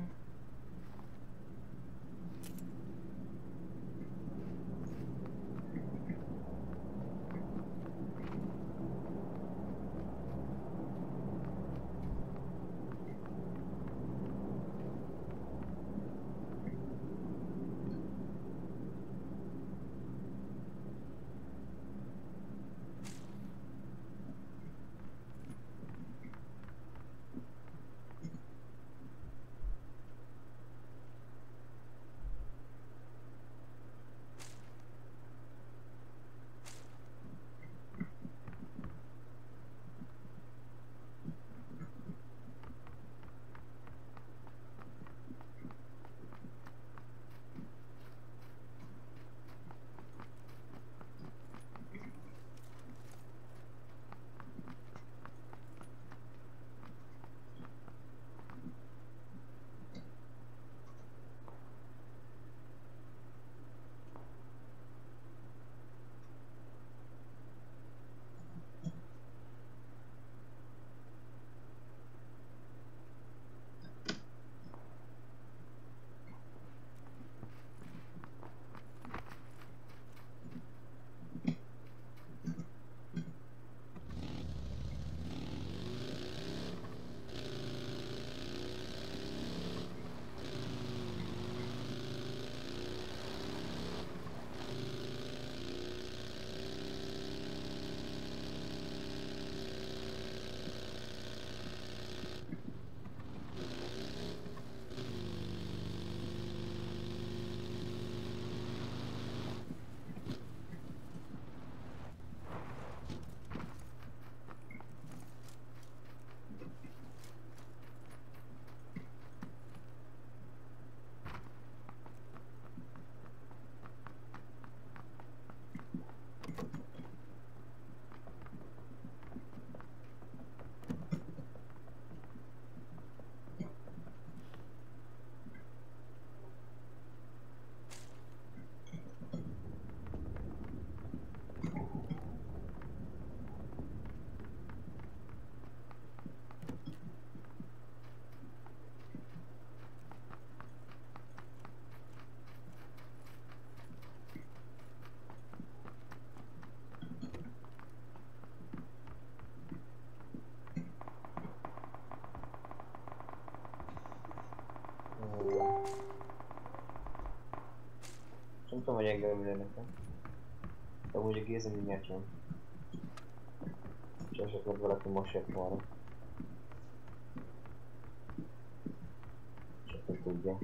Tudom, hogy engem ülő nekem. De amúgy a Géza mindjárt jön. És esetleg valaki most jött volna. Csak hogy tudja.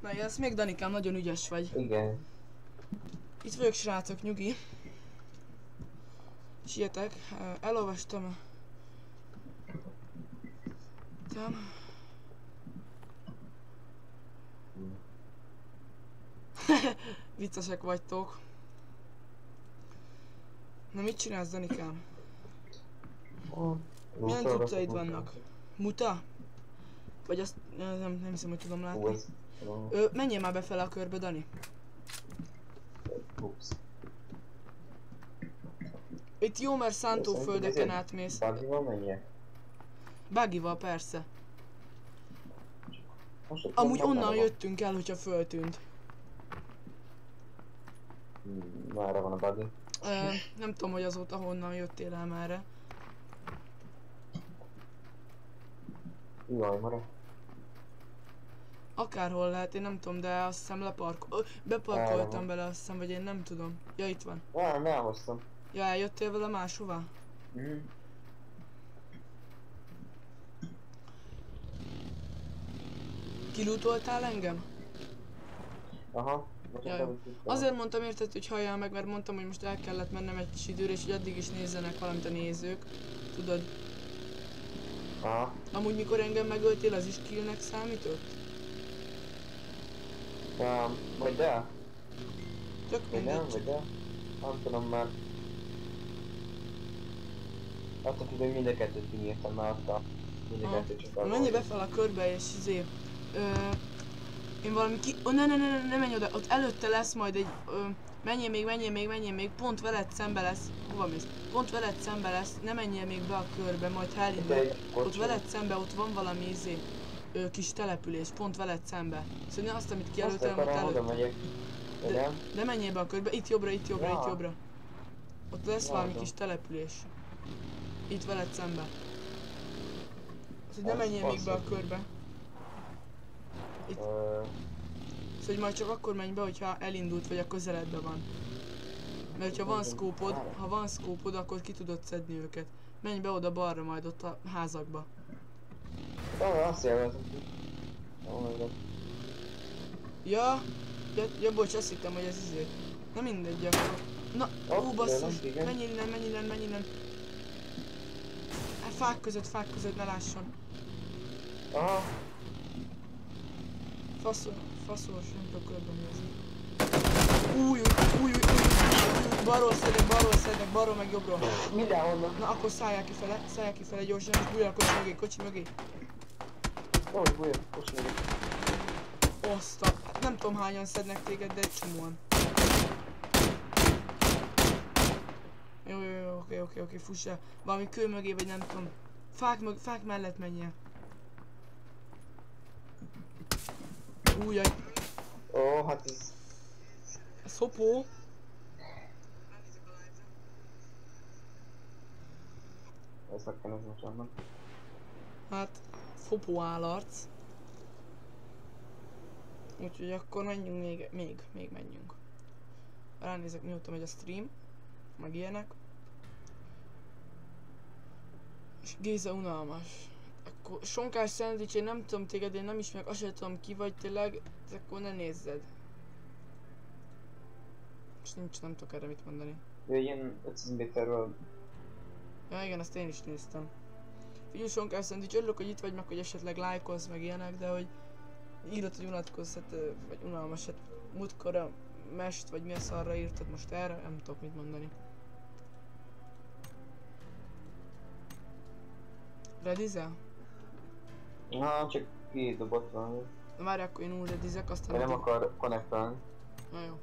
Na, jössz még Danikám, nagyon ügyes vagy. Igen. Itt vagyok srácok, nyugi. Sietek, elolvastam. Tam. Viccesek vagytok. Na mit csinálsz, Danikám? Oh, Milyen cuccaid vannak? Muta? Vagy azt nem, nem hiszem, hogy tudom látni. Ö, menjél már befele a körbe, Dani. Itt jó, mert szántóföldeken átmész. Buggy-val menjek? Buggyval persze. Amúgy onnan jöttünk el, hogyha föltűnt. Hmm, Mára van a. Ö, nem tudom, hogy azóta honnan jöttél el merre. Jaj, mara. Akárhol lehet, én nem tudom, de azt hiszem lepark... Beparkoltam bele, azt hiszem, vagy én nem tudom. Ja, itt van. Nem, elhoztam. Ja, eljöttél vele máshová? Mhm. Kilútoltál engem? Aha. Jaj. Azért mondtam érted, hogy halljál meg, mert mondtam, hogy most el kellett mennem egy kis időre, és hogy addig is nézzenek valamit a nézők. Tudod, Aha. amúgy mikor engem megöltél, az is killnek számított? Um, vagy de? Tök nem, mindegy. vagy de? Nem tudom már. Attól függ, hogy mind a kettőt kinyírtam már azt a... Mind a kettőt csak Menj be fel a körbe és izé... Ö, én valami ki... Ó, ne, ne, ne, ne, ne menj oda, ott előtte lesz majd egy... Ö, menjél még, menjél még, menjél még, pont veled szembe lesz. Hova mész? Pont veled szembe lesz, ne menjél még be a körbe, majd ha elindul. Ott veled szembe, ott van valami izé... Ö, kis település, pont veled szembe. Szóval ne azt, amit kijelöltem, ott előtte. De De- menjél be a körbe, itt jobbra, itt jobbra, Ja. itt jobbra. Ott lesz valami Látom. kis település. Itt veled szembe. Szóval ne menjél még be a körbe. Itt. Szóval hogy majd csak akkor menj be, hogyha elindult, vagy a közeledben van. Mert hogyha van szkópod, ha van szkópod, akkor ki tudod szedni őket. Menj be oda balra majd ott a házakba. Ó, azt. Ja, ja, ja bocs, azt hittem, hogy ez izé. Na mindegy, akkor. Na, ó basszus, menj innen, menj innen, menj innen. Fák között, fák között ne lásson. Aha. Faszol, faszos, nem tudok körbenézni. Új, új, új, új, új, új, új, balról szedek, balról szedek, balról meg jobbról. Mindenhonnan. Na akkor szálljál kifele, szálljál kifele gyorsan, és bújjál a kocsi mögé, kocsi mögé. Ó, hogy bújja, kocsi mögé. Oszta, hát nem tudom hányan szednek téged, de egy csomóan. Jó, jó, jó, oké, oké, oké, fuss el. Valami kő mögé, vagy nem tudom. Fák, mög, fák mellett menjél. Újjaj, Ó, hát ez... ez hopó. Ez nekem ez most annak. Hát, fopó állarc. Úgyhogy akkor menjünk még, még, még menjünk. Ránézek mióta megy a stream, meg ilyenek. És Géza unalmas. Akkor sonkás szendvics, én nem tudom téged, én nem ismerek, azt sem tudom ki vagy tényleg, de akkor ne nézzed. És nincs, nem tudok erre mit mondani. Jöjjön 500 méterről. Ja igen, azt én is néztem. Figyelj, Sonkás Szendvics, örülök, hogy itt vagy, meg hogy esetleg lájkolsz, meg ilyenek, de hogy írod, hogy unatkozz, hát, vagy unalmas, hát múltkor a mest, vagy mi a szarra írtad most erre, nem tudok mit mondani. Redizel? Na, csak kidobott valami. Na várj, akkor én úgy redizek, aztán... De nem akar konnektálni. Na jó.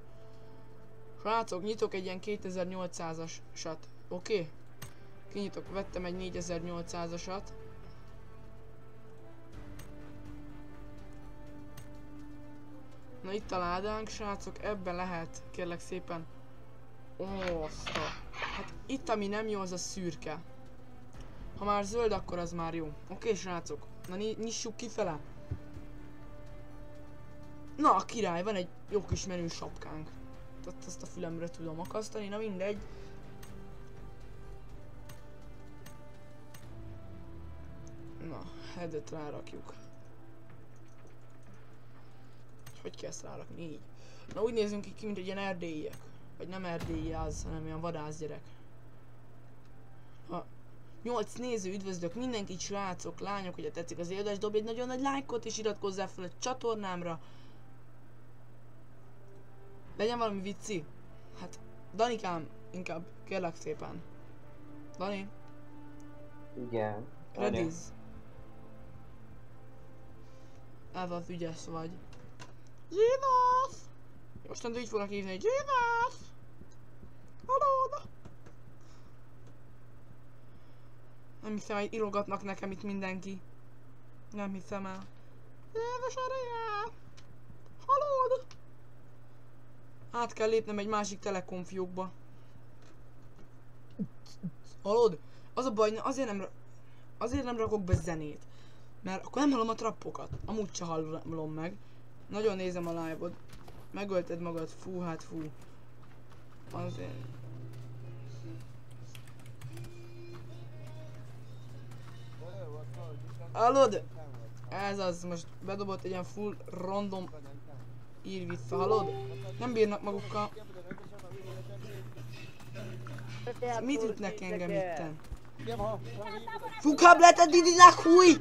Srácok, nyitok egy ilyen 2800-asat, oké? Okay? Kinyitok, vettem egy 4800-asat. Na itt a ládánk, srácok, ebben lehet, kérlek szépen. Ó, azt a... Hát itt ami nem jó, az a szürke. Ha már zöld, akkor az már jó. Oké, srácok? Na ny- nyissuk kifele. Na, a király, van egy jó kis menő sapkánk. Tehát ezt a fülemre tudom akasztani, na mindegy. Na, headet rárakjuk. Hogy kell ezt rárakni? Így. Na úgy nézünk ki, mint egy ilyen erdélyiek. Vagy nem erdélyi az, hanem ilyen vadászgyerek. Ha 8 néző, üdvözlök mindenkit, srácok, lányok, hogyha tetszik az élőadás, dobj egy nagyon nagy lájkot és iratkozzál fel a csatornámra. Legyen valami vicci. Hát, Danikám, inkább, kérlek szépen. Dani, Igen. Rediz. Ez az ügyes vagy. Jézus! Mostantól így fognak hívni, hogy Jézus! Hallod! Nem hiszem, hogy írogatnak nekem itt mindenki. Nem hiszem el. Jézus ereje! Hallod! Át kell lépnem egy másik telekom fiókba. Hallod? Az a baj, azért nem, azért nem rakok be zenét. Mert akkor nem hallom a trappokat. Amúgy se hallom meg. Nagyon nézem a live-ot. Megölted magad, fú, hát fú. Azért. Hallod? Ez az, most bedobott egy ilyen full random Írj vissza, hallod? Nem bírnak magukkal. Mit ütnek engem itten? Fukablet a Didi Nakui!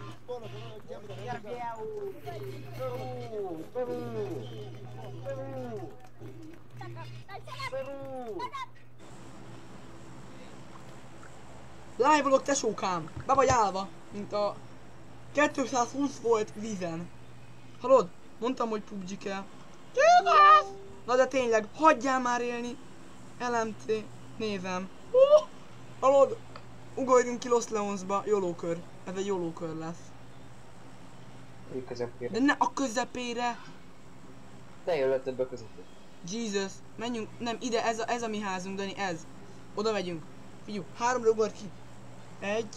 Live-olok tesókám! Be vagy állva, mint a 220 volt vízen. Hallod? Mondtam, hogy PUBG kell. Jézus! Na de tényleg, hagyjál már élni. LMT, nézem. Uh! Hallod? Ugorjunk ki Los Leonsba, jólókör. Ez egy jólókör lesz. Közepére. De ne a közepére! Te jötted be közepére. Jesus, menjünk, nem ide, ez a, ez a mi házunk, Dani, ez. Oda megyünk. Figyelj, háromra ugor ki. Egy,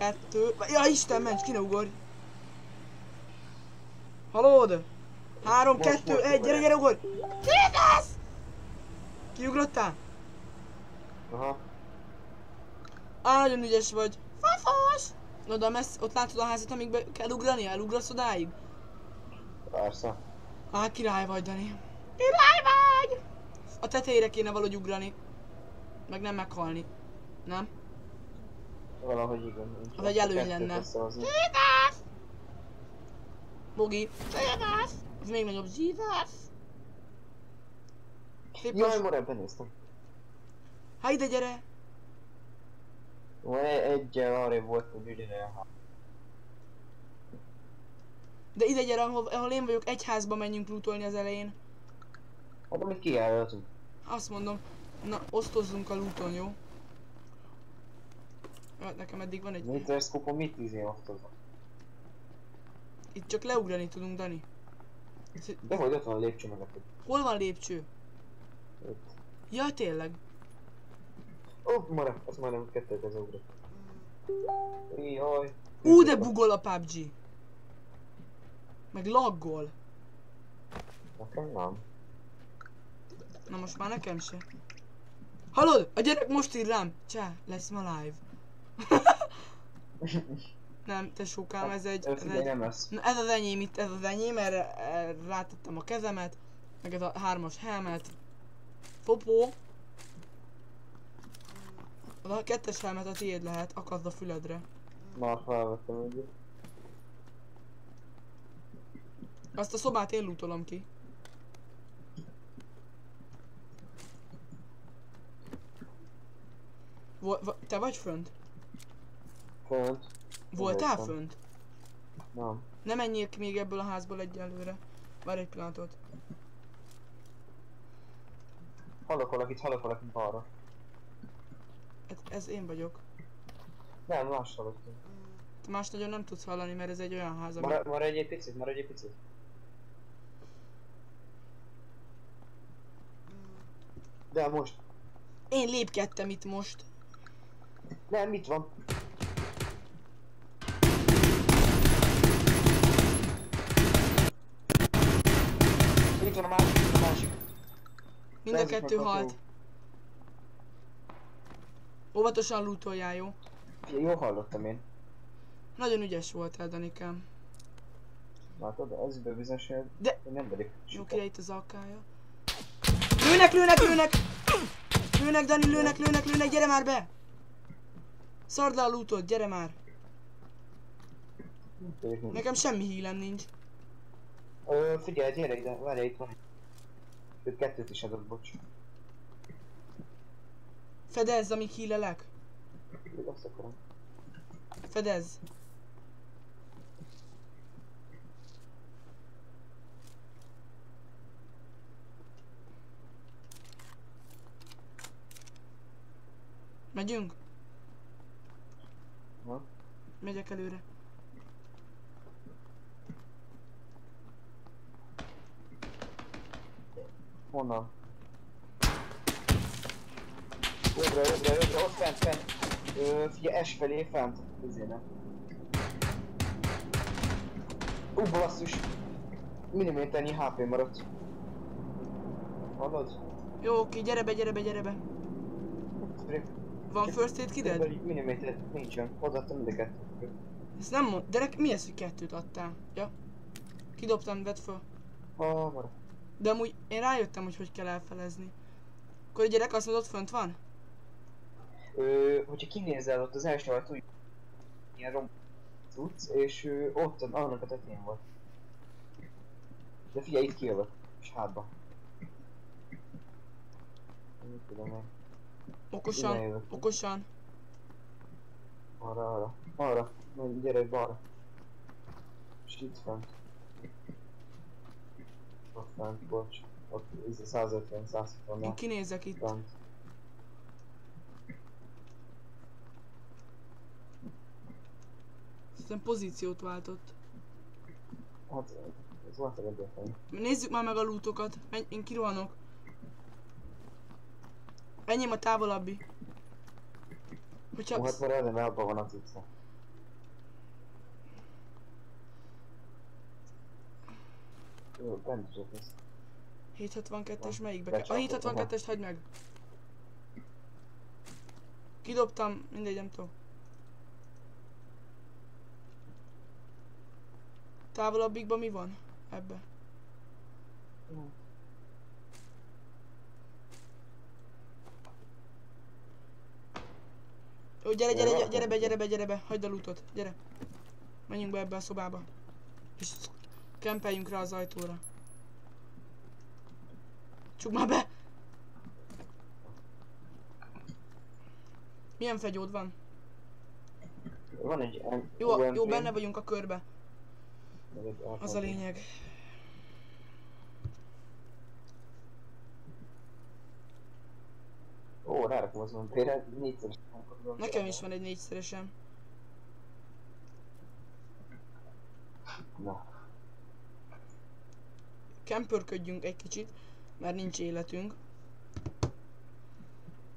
kettő, ja Isten, menj, ki ne ugorj. Hallod? Három, Most, kettő, most egy, gyere, gyere, ugorj. Jesus! Kiugrottál? Aha. Á, nagyon ügyes vagy. Fafos! Oda messz, ott látod a házat, amíg be kell ugrani? Elugrasz odáig? Persze. Á, király vagy, Dani. Király vagy! A tetejére kéne valahogy ugrani. Meg nem meghalni. Nem? Valahogy igen. Az egy előny lenne. Jesus! Bogi. Jesus! Ez még nagyobb. Szép Jaj, már ebben néztem. Hát ide gyere! Van egy- egyel arrébb volt, hogy ha. De ide gyere, ahol, ahol én vagyok, egy házba menjünk lootolni az elején. Hát amit kijelöltünk. Azt mondom, na osztozzunk a looton, jó? Nekem eddig van egy... Nitro Scope-on mit izé? Itt csak leugrani tudunk, Dani. De hogy ott van a lépcső mögött. Hol van lépcső? Ott. Ja, tényleg. Ó, oh, mara, az majdnem kettőt ez ugrott. Jaj. Ú, de bugol a PUBG. Meg laggol. Nekem nem. Na most már nekem se. Hallod? A gyerek most ír rám. Csá, lesz ma live. Nem, tesókám, ez egy... Ez, Figyelj, egy nem lesz. na, ez az enyém itt, ez az enyém, erre, erre rátettem a kezemet. Meg ez a hármas helmet. Fopó. Az a kettes helmet a tiéd lehet, akazd a füledre. Már felvettem egyet. Azt a szobát én lootolom ki. Te vagy fönt? Fönt. Voltál fönt? Nem. Ne menjél ki még ebből a házból egyelőre. Várj egy pillanatot. Hallok valakit, hallok valakit balra. Ez, ez én vagyok. Nem, más hallok. Te más nagyon nem tudsz hallani, mert ez egy olyan ház, ami... Mar- Maradj egy picit, maradj egy picit. De most. Én lépkedtem itt most. Nem, itt van. Itt van a másik, itt van a másik. Mind a kettő halt. Óvatosan lootoljál, jó? Jó, hallottam én. Nagyon ügyes voltál, Danikám. Látod, az be bizonyos, hogy De- én nem vagyok. Jó, király itt az alkája. Lőnek, lőnek, lőnek! Lőnek, Dani, lőnek, lőnek, lőnek, gyere már be! Szard le a lootot, gyere már! Nekem semmi hílem nincs. Ö, figyelj, gyere ide, várj, itt van. Őt kettőt is adok, bocs. Fedezz, amíg hílelek. Még azt akarom. Fedezz. Megyünk? Ha? Megyek előre. Honnan? Jobbra, jobbra, jobbra, ott fent, fent. Ö, figyelj, S felé, fent. Üzéne. Ú, basszus. Milliméternyi HP maradt. Hallod? Jó, oké, gyere be, gyere be, gyere be. Van first aid kided? Milliméter nincsen. Odaadtam mind a kettőt. Ezt nem mond, de mi ez, hogy kettőt adtál? Ja. Kidobtam, vedd föl. Ah, maradt. De amúgy én rájöttem, hogy hogy kell elfelezni. Akkor a gyerek azt mondod, fönt van? Ö, hogyha kinézel ott az első alatt úgy ilyen rom cucc, és ö, ott annak a tetején volt. De figyelj, itt kijövök, és hátba. Nem tudom. Innen Okosan, okosan. Arra, arra. Arra. Gyere balra. És itt fent. Fent, bocs. Ott ez a 150, 160 Én kinézek itt. fent. Szerintem pozíciót váltott. Hát, ez volt a egyetlen. Nézzük már meg a lootokat. Menj, én kirohanok. Enyém a távolabbi. Hogyha... Ó, hát már ellenben abban van a cucca. Jó, is ott lesz. 762-es melyikbe kell? A Becsapott, 762-est hagyd meg. Kidobtam, mindegy, nem tudom. Távolabbikban mi van? Ebbe. Jó, gyere, gyere, gyere, gyere be, gyere be, gyere be, hagyd a lootot, gyere. Menjünk be ebbe a szobába. És kempeljünk rá az ajtóra. Csuk már be! Milyen fegyód van? Van egy Jó, jó, benne vagyunk a körbe. Az a lényeg. Ó, rárakom az UMP-re, négyszer. Nekem is van egy négyszeresem. Na, Kempörködjünk egy kicsit, mert nincs életünk.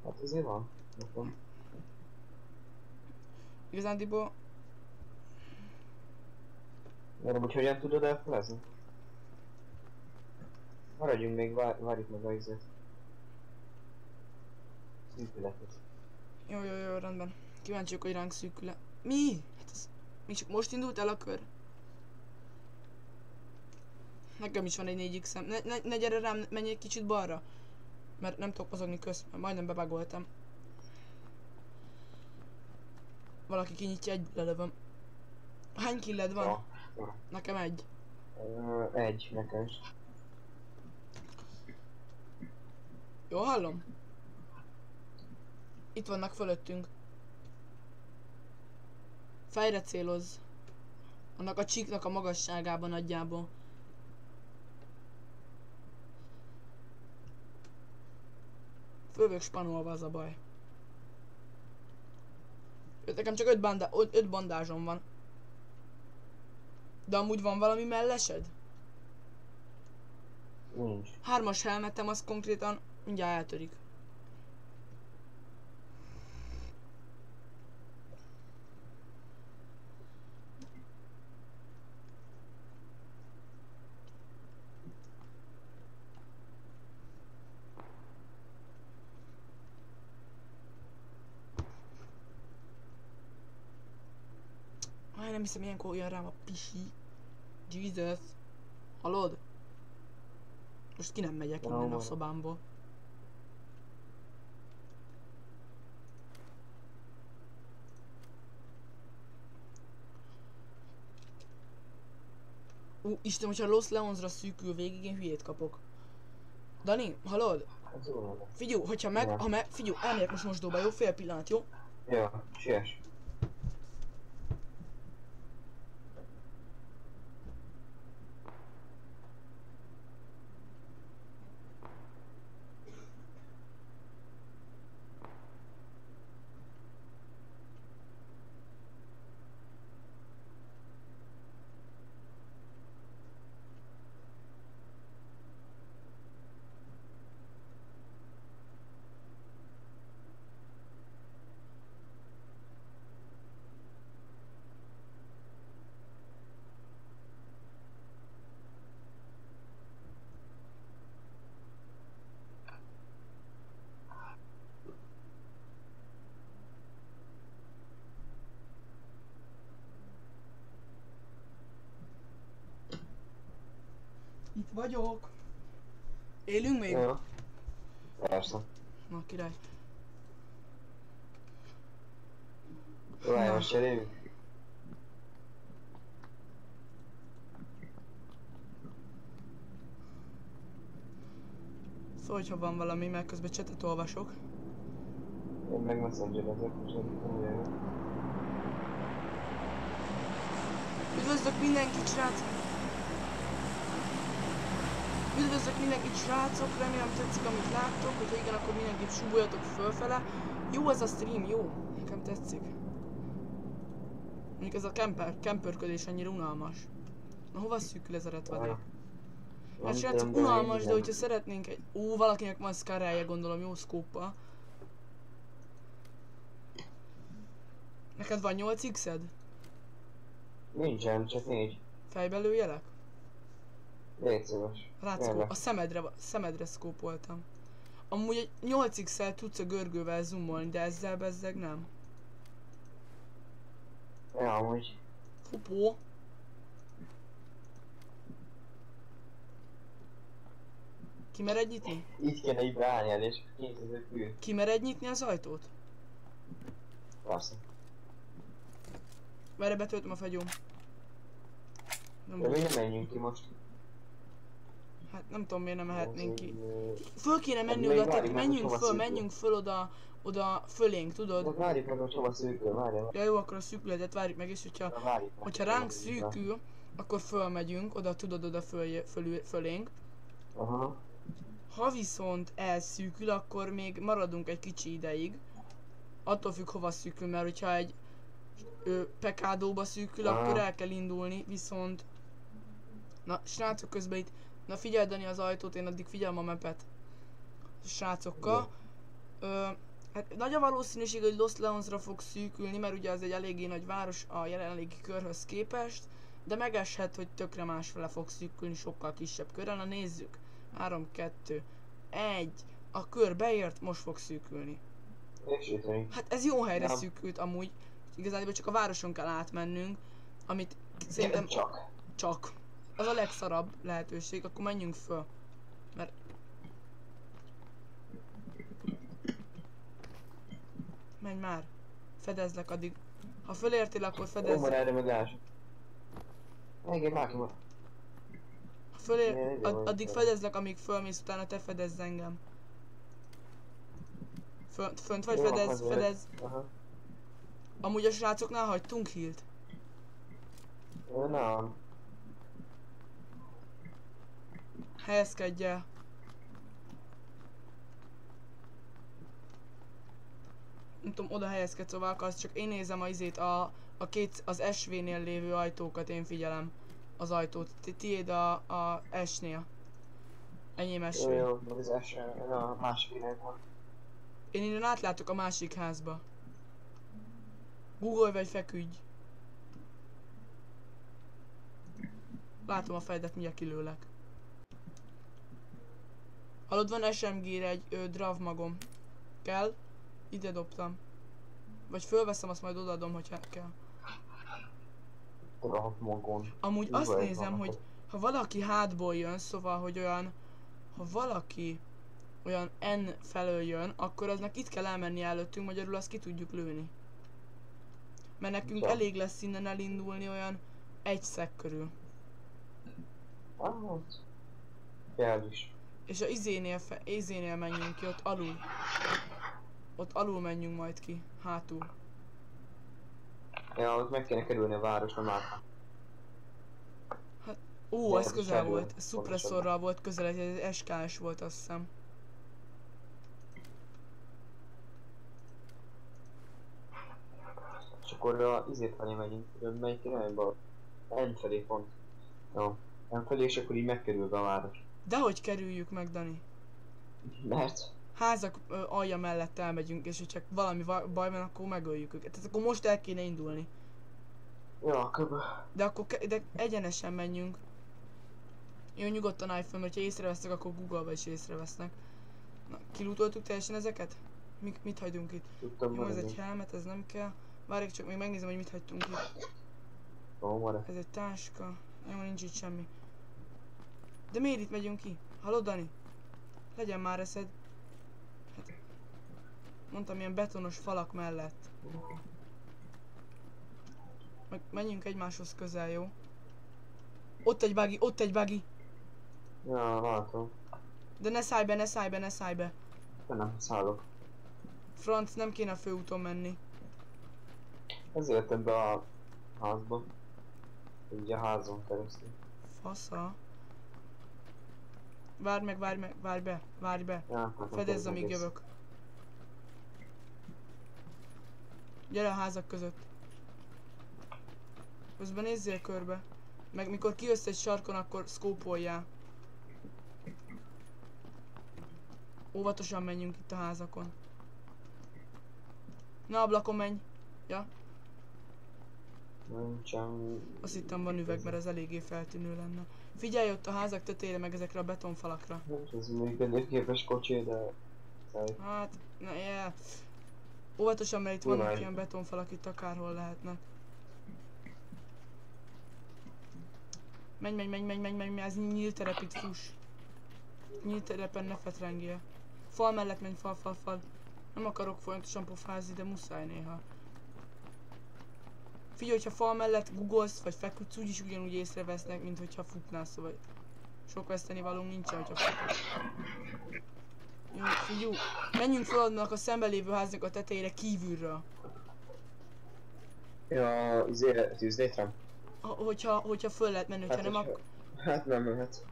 hát azért van. Nekem. Igazándiból Mert hogy hogyan tudod elfelezni? Maradjunk még, vár, várjuk meg a izét. Szűkületet. Jó, jó, jó, rendben. Kíváncsiak, hogy ránk szűkül-e. Mi? Hát ez... Mi csak most indult el a kör? Nekem is van egy 4 x ne, ne, ne gyere rám, menj egy kicsit balra. Mert nem tudok mozogni köz, mert majdnem bebagoltam. Valaki kinyitja egy lelövöm. Hány killed van? Ja. Nekem egy. Ö, egy, nekem is. Jó hallom? Itt vannak fölöttünk. Fejre céloz. Annak a csíknak a magasságában nagyjából. Fölvök spanolva az a baj. Nekem csak öt, bandá öt, öt bandázsom van. De amúgy van valami mellesed? Nincs. Hármas helmetem az konkrétan mindjárt eltörik. Hiszem, ilyenkor jön rám a pisi. Jesus. Hallod? Most ki nem megyek innen a szobámból. Ú, Isten, hogyha Los Leonsra szűkül végig, én hülyét kapok. Dani, hallod? Figyú, hogyha meg, ha meg, figyú, elmegyek most mosdóba, jó? Fél pillanat, jó? Jó, siess. Vagyok. Élünk még? Jó. Persze. Na király. Várj, most cseréljük. Szóval, hogyha van valami, mert közben csetet olvasok. Én meg messenger ezek, és nem. Üdvözlök mindenkit, srácok! Üdvözlök mindenkit, srácok! Remélem tetszik, amit láttok. Hogyha igen, akkor mindenképp suboljatok fölfele. Jó ez a stream, jó. Nekem tetszik. Mondjuk ez a camper, camperködés annyira unalmas. Na hova szűkül ez a retvedék? Hát srácok, unalmas, de hogyha szeretnénk egy... Ó, valakinek van gondolom, jó szkóppal. Neked van 8x-ed? Nincsen, csak négy. Fejbelőjelek? Légy szíves. A szemedre, szemedre szkópoltam. Amúgy egy 8x-el tudsz a görgővel zoomolni, de ezzel bezzeg nem. Ja, amúgy. Fupó. Kimered nyitni? Így kéne így beállni el, és kész ez a kül. Kimered nyitni az ajtót? Persze. Várj, betöltöm a fegyóm. Nem, De baj. miért menjünk ki most? Hát nem tudom miért nem mehetnénk ki. Föl kéne menni oda, tehát menjünk föl, menjünk föl oda, oda fölénk, tudod? várjuk meg, hogy hova szűkül, várjál. Ja jó, akkor a szűkületet várjuk meg, és hogyha, meg. hogyha ránk szűkül, akkor fölmegyünk, oda tudod, oda föl, föl, fölénk. Aha. Ha viszont elszűkül, akkor még maradunk egy kicsi ideig. Attól függ hova szűkül, mert hogyha egy ö, pekádóba szűkül, Aha. akkor el kell indulni, viszont... Na, srácok közben itt... Na figyeld Dani az ajtót, én addig figyelem a mepet. Srácokkal. Ö, hát nagy a valószínűség, hogy Los Leonsra fog szűkülni, mert ugye az egy eléggé nagy város a jelenlegi körhöz képest, de megeshet, hogy tökre másfele fog szűkülni, sokkal kisebb körrel. Na nézzük. 3, 2, 1. A kör beért, most fog szűkülni. Hát ez jó helyre Nem. szűkült amúgy. Igazából csak a városon kell átmennünk, amit szerintem Csak. csak. Az a legszarabb lehetőség, akkor menjünk föl. Mert... Menj már. Fedezlek addig. Ha fölértél, akkor Ó, fedezz. már erre meg lássuk. Igen, már ki van. Ha fölér, ad, addig fedezlek, amíg fölmész, utána te fedezz engem. Fönt, fönt vagy, Jó, fedez, fedez. Aha. Amúgy a srácoknál hagytunk hílt. Nem. Helyezkedj el. Nem tudom, oda helyezkedsz, szóval akarsz, csak én nézem a izét, a, a két, az SV-nél lévő ajtókat én figyelem. Az ajtót. Ti, tiéd a, a S-nél. Enyém SV. Jó, jó, az első, a másik van. Én innen átlátok a másik házba. Google vagy feküdj. Látom a fejedet, mindjárt kilőlek. Hallod, van SMG-re egy ö, drav magom. Kell? Ide dobtam. Vagy fölveszem, azt majd odaadom, hogyha kell. Tudom, magon. Amúgy Google azt nézem, vannak hogy ha valaki hátból jön, szóval, hogy olyan, ha valaki olyan N felől jön, akkor aznak itt kell elmenni előttünk, magyarul azt ki tudjuk lőni. Mert nekünk Ja. elég lesz innen elindulni olyan egy szek körül. Ah. Kell is. És a izénél, fe, izénél menjünk ki, ott alul. Ott alul menjünk majd ki, hátul. Ja, ott meg kéne kerülni a városra már. Ó, Ja, ez közel felül, volt, szupresszorral volt közel, ez egy SKS volt azt hiszem. És akkor a izé felé megyünk, melyik irányba? N felé pont. Jó. N felé, és akkor így megkerülve a város. Dehogy kerüljük meg, Dani. Mert? házak ö, alja mellett elmegyünk, és hogyha valami va- baj van, akkor megöljük őket. Tehát akkor most el kéne indulni. Ja, kb. De akkor de egyenesen menjünk. Jó, nyugodtan állj fel, mert ha észrevesznek, akkor Google-ba is észrevesznek. Na, kilútoltuk teljesen ezeket? Mi, mit hagyunk itt? Tudtam Jó, ez egy helmet, ez nem kell. Várj csak, még megnézem, hogy mit hagytunk itt. Jó, marad. Ez egy táska. Jó, nincs itt semmi. De miért itt megyünk ki? Hallod, Dani? Legyen már eszed. Hát, mondtam ilyen betonos falak mellett. Meg menjünk egymáshoz közel, jó? Ott egy buggy, ott egy buggy. Ja, látom. De ne szállj be, ne szállj be, ne szállj be. De nem szállok. Franc, nem kéne a főúton menni. Ezért jöttem be a házba. Ugye a házon keresztül. Fasza. Várj meg, várj meg, várj be, várj be. Ja, hát Fedezz, amíg jövök. Gyere a házak között. Közben nézzél körbe. Meg mikor kijössz egy sarkon, akkor szkópoljál. Óvatosan menjünk itt a házakon. Ne ablakon menj. Ja, Nincsen... azt hittem van üveg, mert ez eléggé feltűnő lenne. Figyelj ott a házak tetejére, meg ezekre a betonfalakra. Ez működőképes kocsi, de... Hát, na yeah. Óvatosan, mert itt vannak ilyen betonfalak, itt akárhol lehetnek. Menj, menj, menj, menj, menj, menj, ez nyílt terep, itt fuss. Nyílt terepen ne fetrengjél. Fal mellett menj, fal, fal, fal. Nem akarok folyamatosan pofázni, de muszáj néha. Figyelj, hogyha fal mellett googolsz, vagy feküdsz, úgyis ugyanúgy észrevesznek, mint hogyha futnál, szóval sok veszteni valónk nincsen, hogyha futsz. Jó, figyú, menjünk fel annak a szembe lévő háznak a tetejére kívülről. Ja, izé, tűzlétrem? Ha, hogyha, hogyha föl lehet menni, hogyha nem, hogyha- ak- Hát nem mehet.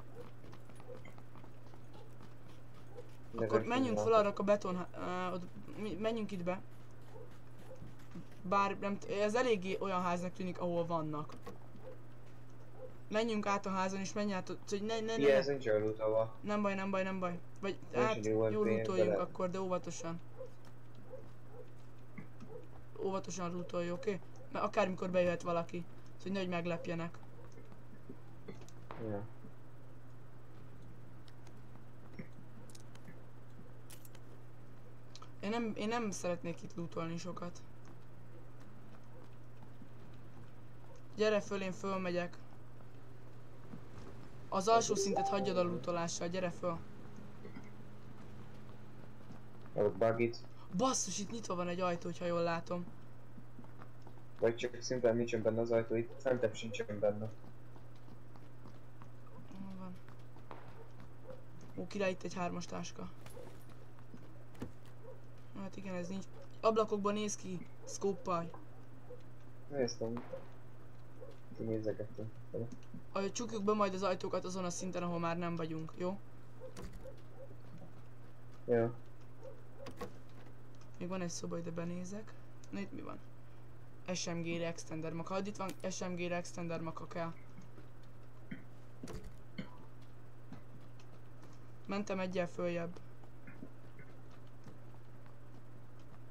De akkor menjünk fel arra a beton, uh, menjünk itt be. Bár nem, ez eléggé olyan háznak tűnik, ahol vannak. Menjünk át a házon és menj át, hogy ne, ne, ne, utolva. Nem baj, nem baj, nem baj. Vagy Most hát jól rútoljunk akkor, de óvatosan. Óvatosan rútolj, oké? Okay? Mert akármikor bejöhet valaki. Szóval hogy nehogy meglepjenek. Ja. Én nem, én nem szeretnék itt lootolni sokat. Gyere föl, én fölmegyek. Az alsó szintet hagyjad a lootolással, gyere föl. Adok bugit. Basszus, itt nyitva van egy ajtó, ha jól látom. Vagy csak szimplán nincsen benne az ajtó, itt fentebb sincsen benne. Van? Ó, király, itt egy hármas táska. Hát igen, ez nincs. Ablakokban néz ki, szkóppal. Néztem. Kinézegettem. Ahogy csukjuk be majd az ajtókat azon a szinten, ahol már nem vagyunk, jó? Ja. Még van egy szoba, ide benézek. Na itt mi van? SMG-re extender maka. Itt van SMG-re extender maka kell. Mentem egyel följebb.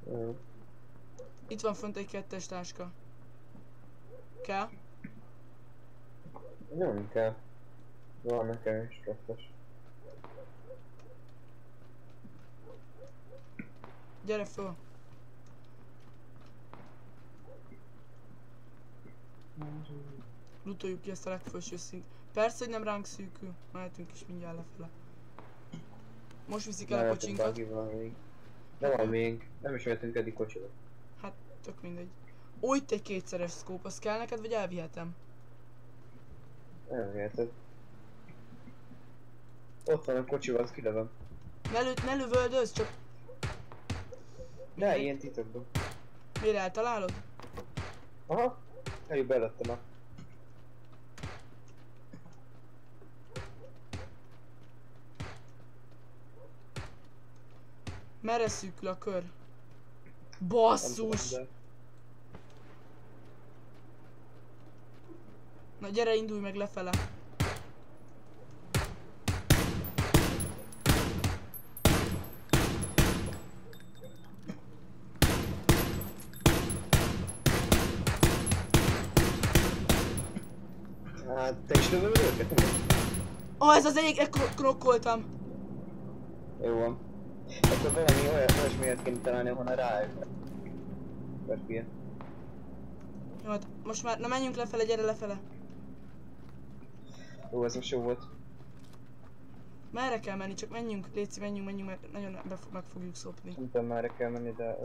ja. Itt van fönt egy kettes táska. Kell? Nem kell. Van nekem is kettes. Gyere föl. Lootoljuk ki ezt a legfelső szint. Persze, hogy nem ránk szűkül. Mehetünk is mindjárt lefele. Most viszik el a kocsinkat. Nem van még. Nem is mehetünk eddig kocsiba. Tök mindegy. Ó, itt egy kétszeres scope, az kell neked, vagy elvihetem? Nem érted. Ott van a kocsival, azt kilövöm. Ne, lő, ne lövöldöz, csak De ilyen titokban. miért eltalálod? Aha. Eljük belettem a... Merre szűkül a kör? nem tudom, Basszus! de- Na gyere, indulj meg lefele. Hát, te is lövöl őket? Ah, ez az egyik, kro- krokkoltam. Jó van. Akkor valami olyan olyasmiért kéne találni, ahonnan rájövök. Perfia. Jó, hát most már, na menjünk lefele, gyere lefele. Jó, ez most jó volt. Merre kell menni? Csak menjünk, Léci, menjünk, menjünk, mert nagyon be, meg fogjuk szopni. Nem tudom, merre kell menni, de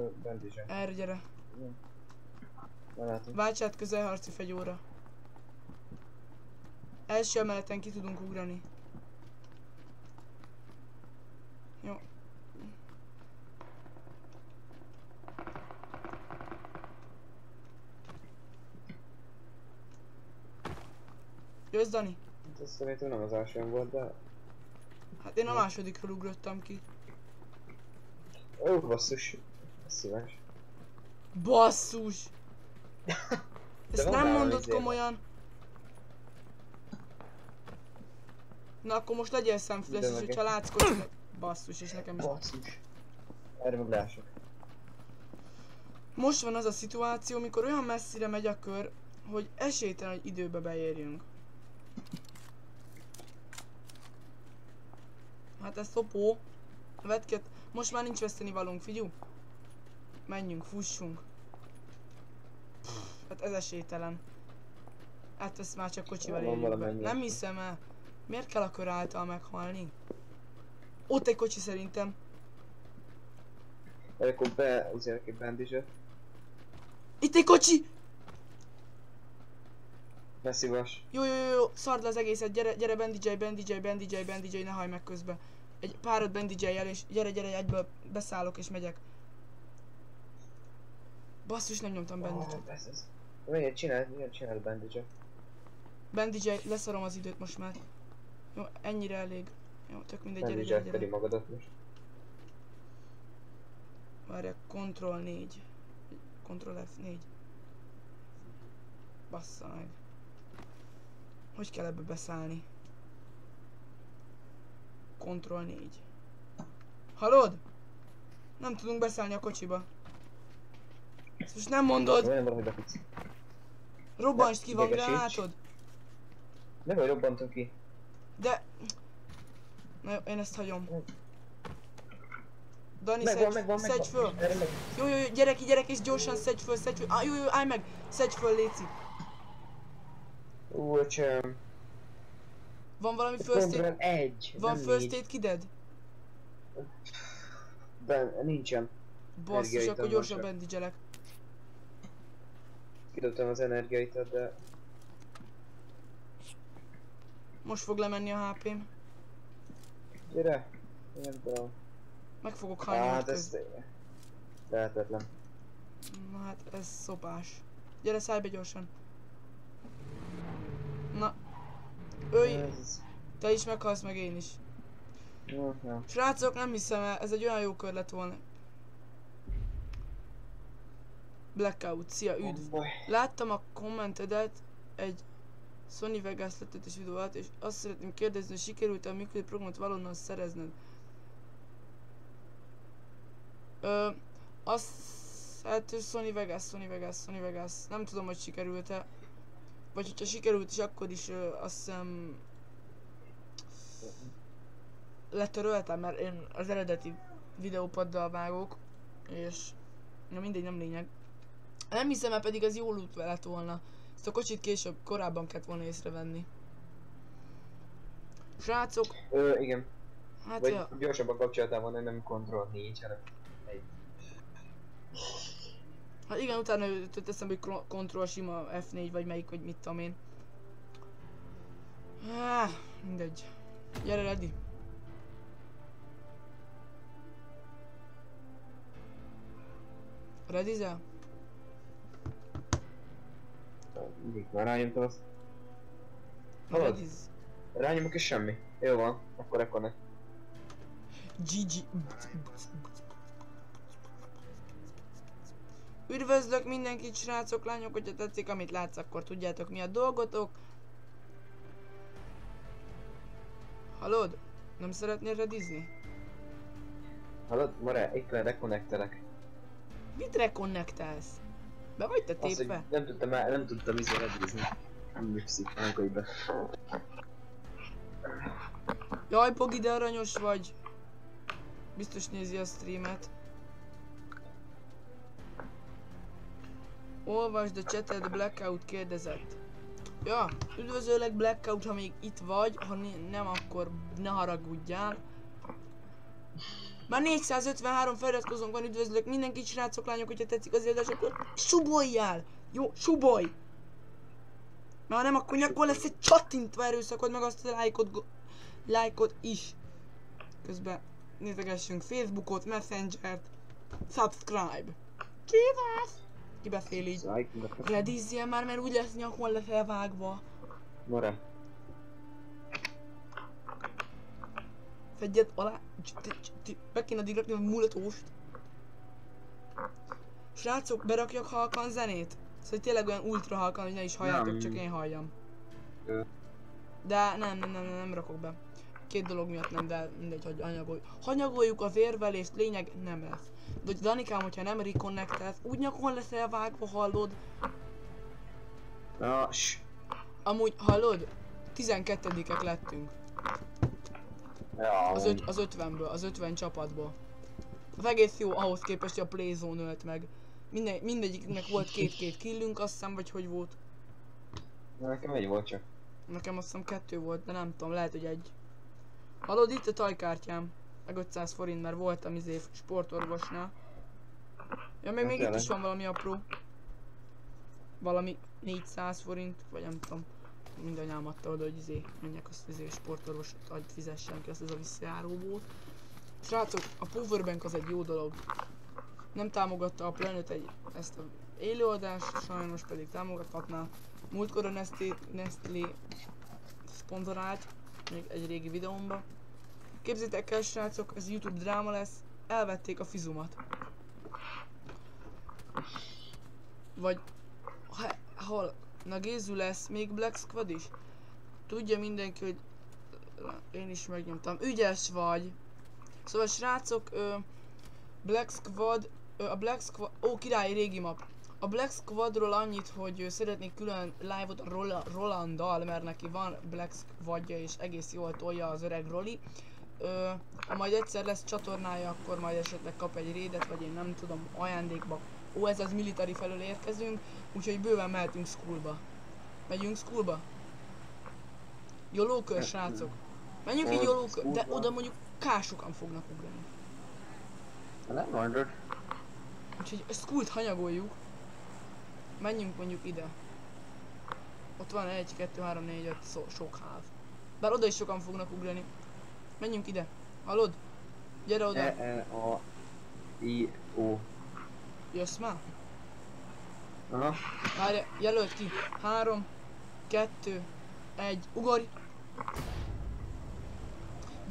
is. Erre gyere. Na látom. Válts át közelharci fegyóra. Első emeleten ki tudunk ugrani. Jó. Jössz, Dani? Hát Azt szerintem nem az első volt, de... Hát én a másodikról ugrottam ki. Ó, basszus. Szíves. Basszus! Ezt nem mondod komolyan. Na akkor most legyél szemfüles, és hogyha látsz kocsikat... Basszus, és nekem is. Basszus. Erre meg lások. Most van az a szituáció, mikor olyan messzire megy a kör, hogy esélytelen, hogy időbe beérjünk. Hát ez szopó. Vetket. Most már nincs veszteni valunk, figyú. Menjünk, fussunk. Pff, Hát ez esélytelen. Hát ezt már csak kocsival érjük be. Nem hiszem el. Miért kell a kör által meghalni? Ott egy kocsi szerintem. Akkor be, azért egy bandizset. Itt egy kocsi! Ne szívas. Jó, jó, jó, jó, szard le az egészet, gyere, gyere bandijay, bandijay, bandijay, bandijay, ne hajj meg közben. Egy párat bandijay el, és gyere, gyere, egyből beszállok és megyek. Basszus, nem nyomtam bandit. Oh, ez. Miért csinál, miért csinál bandizset? Bandijay, leszarom az időt most már. Jó, ennyire elég. Jó, tök mindegy, gyere, gyere, gyere. magadat most. Várjál, Ctrl 4. Ctrl F4. Bassza meg. Hogy kell ebbe beszállni? Ctrl 4. Hallod? Nem tudunk beszállni a kocsiba. Ezt most nem mondod! Nem valahogy befutsz. Robbansd ki, van gránátod? Nem vagy robbantunk ki. De... Na jó, én ezt hagyom. Dani, Megvan, szedj, megvan, megvan. szedj föl! Erre meg. Jó, jó, jó, gyere ki, gyere ki, és gyorsan szedj föl, szedj föl. Ah, jó, jó, állj meg! Szedj föl, Léci. Ú, öcsöm. Van valami first aid? Egy. Van first aid kided? De nincsen. Basszus, akkor gyorsan bandage Kidobtam az energiaitat, de... Most fog lemenni a HP-m. Gyere. Nem tudom. Meg fogok halni Hát ez... Lehetetlen. Na hát ez szopás. Gyere, szállj be gyorsan. Na. Ölj, Ez... te is meghalsz, meg én is. Jó, jó. Srácok, nem hiszem el, ez egy olyan jó kör lett volna. Blackout, szia, üdv. Oh. Láttam a kommentedet egy Sony Vegas letöltés videó alatt, és azt szeretném kérdezni, hogy sikerült-e a működő programot valonnan szerezned? Ö, azt... Hát Sony Vegas, Sony Vegas, Sony Vegas. Nem tudom, hogy sikerült-e. Vagy hogyha sikerült is, akkor is ö, azt hiszem... Letöröltem, mert én az eredeti videópaddal vágok, és... Na mindegy, nem lényeg. Nem hiszem el, pedig ez jól út lett volna. Ezt a kocsit később, korábban kellett volna észrevenni. Srácok, Ö, igen. hát Vagy ja, gyorsabban kapcsoltál volna, nem Control 4, hanem egy. Hát igen, utána jutott eszembe, hogy Control sima F4 vagy melyik, vagy mit tudom én. Ah, mindegy. Gyere, ready. Ready, Zel? Mindig már rányomtam azt. Hallod? Ready. Rányomok és semmi. Jó van, akkor ekkor ne. GG. Üdvözlök mindenkit, srácok, lányok, hogyha tetszik, amit látsz, akkor tudjátok mi a dolgotok. Hallod? Nem szeretnél redizni? Hallod? Mare, itt le reconnectelek. Mit rekonnektálsz? Be vagy te Azt, tépve? nem tudtam, nem tudtam izé redizni. Műkszik, akarj be. Jaj, Pogi, de aranyos vagy. Biztos nézi a streamet. Olvasd a chatet, Blackout kérdezett. Ja, üdvözöllek Blackout, ha még itt vagy, ha ne- nem, akkor ne haragudjál. Már 453 feliratkozónk van, üdvözlök mindenkit, srácok, lányok, hogyha tetszik az adás, akkor suboljál! Jó, subolj! Ha nem, akkor nyakon lesz egy csattintva erőszakod, meg azt a lájkot, lájkot is. Közben nézegessünk Facebookot, Messengert, subscribe. Jesus! Ki beszél így? Redizzél már, mert úgy lesz nyakon lesz elvágva. Mora. Fedjed alá. Be kéne addig rakni a mulatóst. Srácok, berakjak halkan zenét? Szóval tényleg olyan ultra halkan, hogy ne is halljátok, Nem. csak én halljam. De nem, nem, nem, nem, rakok be. Két dolog miatt nem, de mindegy, hogy hanyagolj. Hanyagoljuk az érvelést, lényeg nem lesz. De hogy Danikám, hogyha nem reconnectelsz, úgy nyakon lesz elvágva, hallod? Na, ss. Amúgy, hallod? 12-ek lettünk. Ja, Az, öt, az 50-ből, az 50 csapatból. Az egész jó ahhoz képest, hogy a Playzone ölt meg. Minden, mindegyiknek volt két-két killünk, azt hiszem, vagy hogy volt. Nekem egy volt csak. Nekem azt hiszem kettő volt, de nem tudom, lehet, hogy egy. Hallod, itt a tajkártyám. Meg 500 forint, mert voltam izé sportorvosnál. Ja, még, Na, még itt is van valami apró. Valami 400 forint, vagy nem tudom. Mindanyám adta oda, hogy izé, menjek azt izé sportorvosot, hogy fizessem ki azt ez a visszajáróból. Srácok, a powerbank az egy jó dolog. Nem támogatta a Planet egy, ezt a élőadást, sajnos pedig támogathatná. Múltkor a Nestlé, Nestlé szponzorált, még egy régi videómba. Képzétek el srácok, ez YouTube dráma lesz, elvették a fizumat. Vagy, ha, hol, na Gézu lesz, még Black Squad is? Tudja mindenki, hogy én is megnyomtam. Ügyes vagy! Szóval srácok, ö, Black Squad, ö, a Black Squad, ó király régi map. A Black Squadról annyit, hogy szeretnék külön live-ot Rola- Rolanddal, mert neki van Black Squadja és egész jól tolja az öreg Roli. Ö, ha majd egyszer lesz csatornája, akkor majd esetleg kap egy rédet, vagy én nem tudom, ajándékba. Ó, ez az military felől érkezünk, úgyhogy bőven mehetünk schoolba. Megyünk schoolba? Jolókör, srácok. Menjünk egy Hol? jolókör, de oda mondjuk kásokan fognak ugrani. Nem mondod. Úgyhogy a schoolt hanyagoljuk. Menjünk mondjuk ide. Ott van 1, 2, 3, 4, 5, szó, sok ház. Bár oda is sokan fognak ugrani. Menjünk ide. Hallod? Gyere oda. E, E, A, I, O. Jössz már? Aha. Várj, jelölt ki. 3, 2, 1, ugorj!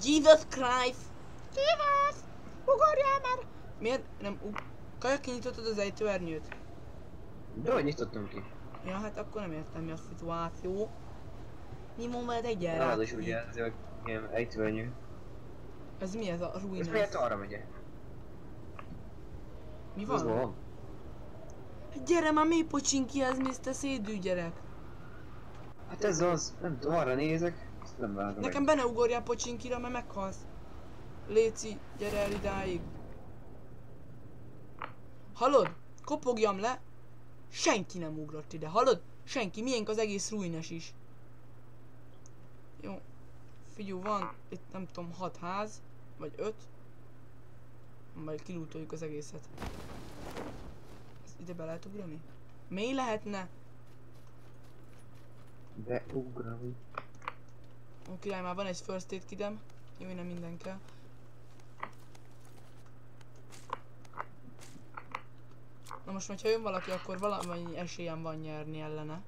Jesus Christ! Jesus! Ugorjál már! Miért nem ug... Kajak kinyitottad az ejtőernyőt? De hogy nyitottam ki? Ja, hát akkor nem értem mi a szituáció. Mi veled egy gyerek? Nálad is a ilyen ejtőernyő. Ez mi ez a Ez ruinás? miért arra megye? Mi Ez van? van. Gyere már, mi pocsin ki ez, Mr. Szédű gyerek? Hát ez az, nem tudom, arra nézek, ezt nem vágom Nekem be ne ugorjál pocsinkira, mert meghalsz. Léci, gyere el idáig. Hallod? Kopogjam le. Senki nem ugrott ide, hallod? Senki, miénk az egész ruines is. Figyú, van itt nem tudom, hat ház, vagy öt. Majd kilútoljuk az egészet. Ezt ide be lehet ugrani? Mély lehetne? Beugrani. Ó, király, már van egy first aid kidem. Jó, nem minden kell. Na most, hogyha jön valaki, akkor valamennyi esélyem van nyerni ellene.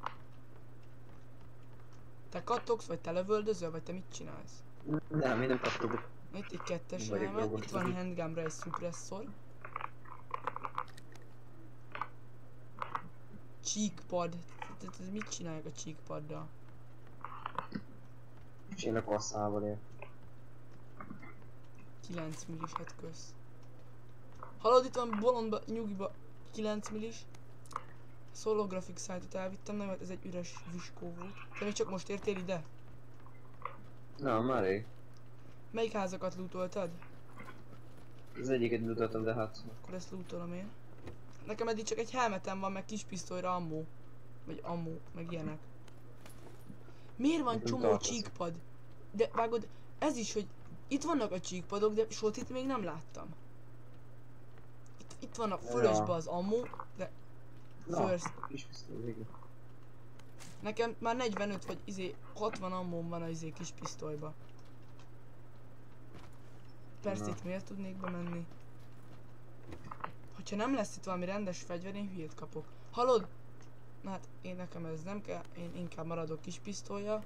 Te kattogsz, vagy te lövöldözöl, vagy te mit csinálsz? Nem, én nem. Na, Itt egy kettes elmet, itt van vagyok. handgunra egy. Te- te- Mit csinálják a cheekpaddal? És én a kasszával ér. 9 millis, hát kösz. Hallod, itt van bolondba, nyugiba 9 millis. Solo graphic site-ot elvittem, nem, mert ez egy üres viskó volt. Te még csak most értél ide? Na, már rég. Melyik házakat lootoltad? Az egyiket mutattam, de hát... Akkor ezt lootolom én. Nekem eddig csak egy helmetem van, meg kis pisztolyra ammo. Vagy ammo, meg ilyenek. Miért van Nem csomó tartozik. csíkpad? De vágod, ez is, hogy itt vannak a csíkpadok, de sotit még nem láttam. Itt, itt van a fölösbe az ammo, de Na, first. kis pisztoly, végre. Nekem már 45 vagy izé 60 ammóm van a izé kis pisztolyba. Persze itt miért tudnék bemenni? Hogyha nem lesz itt valami rendes fegyver, én hülyét kapok. Hallod? Na hát én nekem ez nem kell, én inkább maradok kis pisztolya.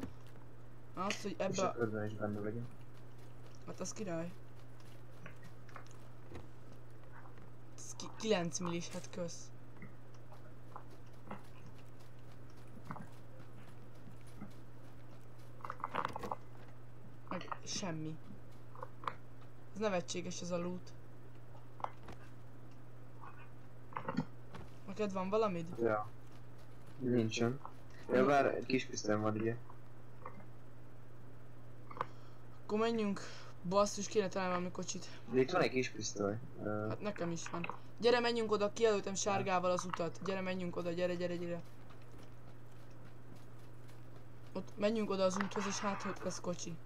Az, hogy ebbe a a... is benne vagyok. Hát az király. Ez ki, 9 millis, hát kösz. Meg semmi. Ez nevetséges ez a loot. Neked van valamid? Ja. Nincsen. Ja, bár egy kis pisztolyom van ugye. Akkor menjünk. Basszus, kéne találni valami kocsit. De itt van egy kis pisztoly. Hát nekem is van. Gyere, menjünk oda, kijelöltem sárgával az utat. Gyere, menjünk oda, gyere, gyere, gyere. Ott menjünk oda az úthoz, és hát ott lesz kocsi.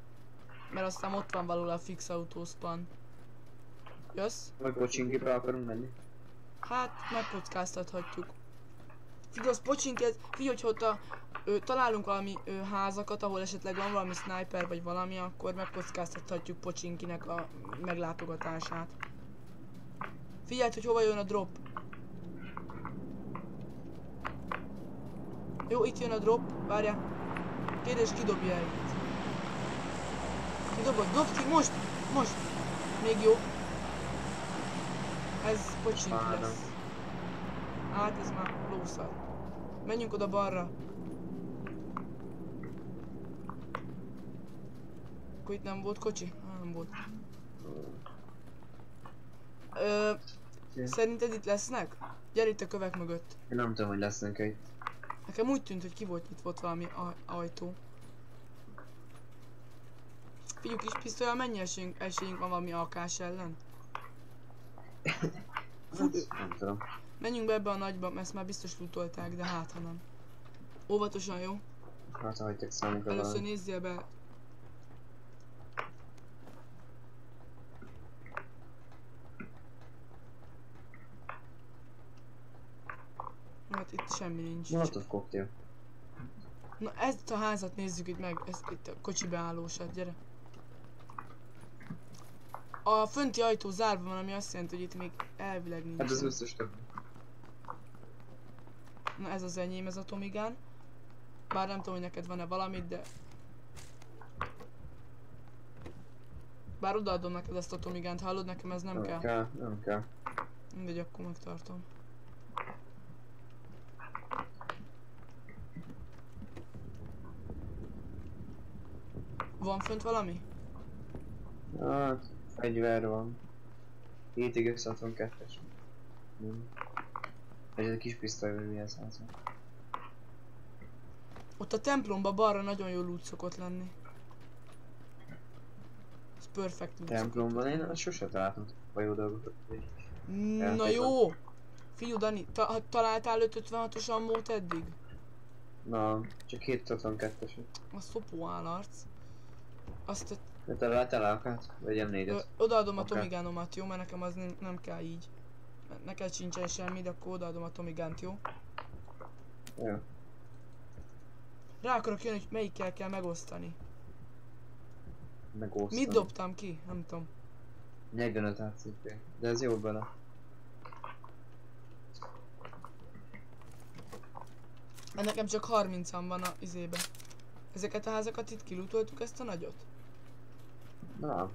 Mert aztán ott van valahol a fix autószpan. Jössz? Vagy kocsinkipre akarunk menni? Hát, megkockáztathatjuk. Figyelj, az pocsink ez, figyelj, hogyha ott a, ö, találunk valami ö, házakat, ahol esetleg van valami sniper vagy valami, akkor megkockáztathatjuk pocsinkinek a meglátogatását. Figyeld, hogy hova jön a drop. Jó, itt jön a drop, várjál. Kérdés, ki dobja el dobod? Dobd ki, most! Most! Még jó. Ez pocsink lesz. Hát ez már lószar. Menjünk oda balra. Akkor itt nem volt kocsi? Nem volt. Ö, szerinted itt lesznek? Gyere itt a kövek mögött. Én nem tudom, hogy lesznek itt. Nekem úgy tűnt, hogy ki volt nyitva ott valami aj- ajtó. Figyelj, kis pisztolyal mennyi esélyünk, esélyünk van valami alkás ellen? Nem tudom. menjünk be ebbe a nagyba, mert ezt már biztos lootolták, de hát ha nem. Óvatosan, jó? Hát hagyják számunkra Először nézzél be. Hát itt semmi nincs. Molotov koktél. Na ezt a házat nézzük itt meg, ez itt a kocsi beállósát, gyere. A fönti ajtó zárva van, ami azt jelenti, hogy itt még elvileg nincs. Hát ez biztos több. Na ez az enyém, ez a Tomigán. Bár nem tudom, hogy neked van-e valamit, de... Bár odaadom neked ezt a Tomigánt, hallod? Nekem ez nem, Nem kell. kell, nem kell. Mindegy, akkor megtartom. Van fönt valami? Hát, fegyver van. 7x62-es. Nem. Ez egy kis pisztoly, vagy mi ez? Ott a templomba balra nagyon jó loot szokott lenni. Ez perfect loot Templomban én azt sose találtam jó dolgokat. szokott. Na jó! Fiú Dani, ta találtál 556-os ammót eddig? Na, csak 762-es. A szopó állarc. Azt a, te találtál alkát? Vegyem négyet. odaadom a. Tomigánomat, jó? Mert nekem az nem, nem kell így. Neked sincsen semmi, de akkor odaadom a Tomigánt, jó? Jó. Rá akarok jönni, hogy melyikkel kell megosztani. Megosztom. Mit dobtam ki? Nem tudom. 45 ACP. De ez jó bele. Mert nekem csak 30-an van a izébe. Ezeket a házakat itt kilutoltuk ezt a nagyot? Na,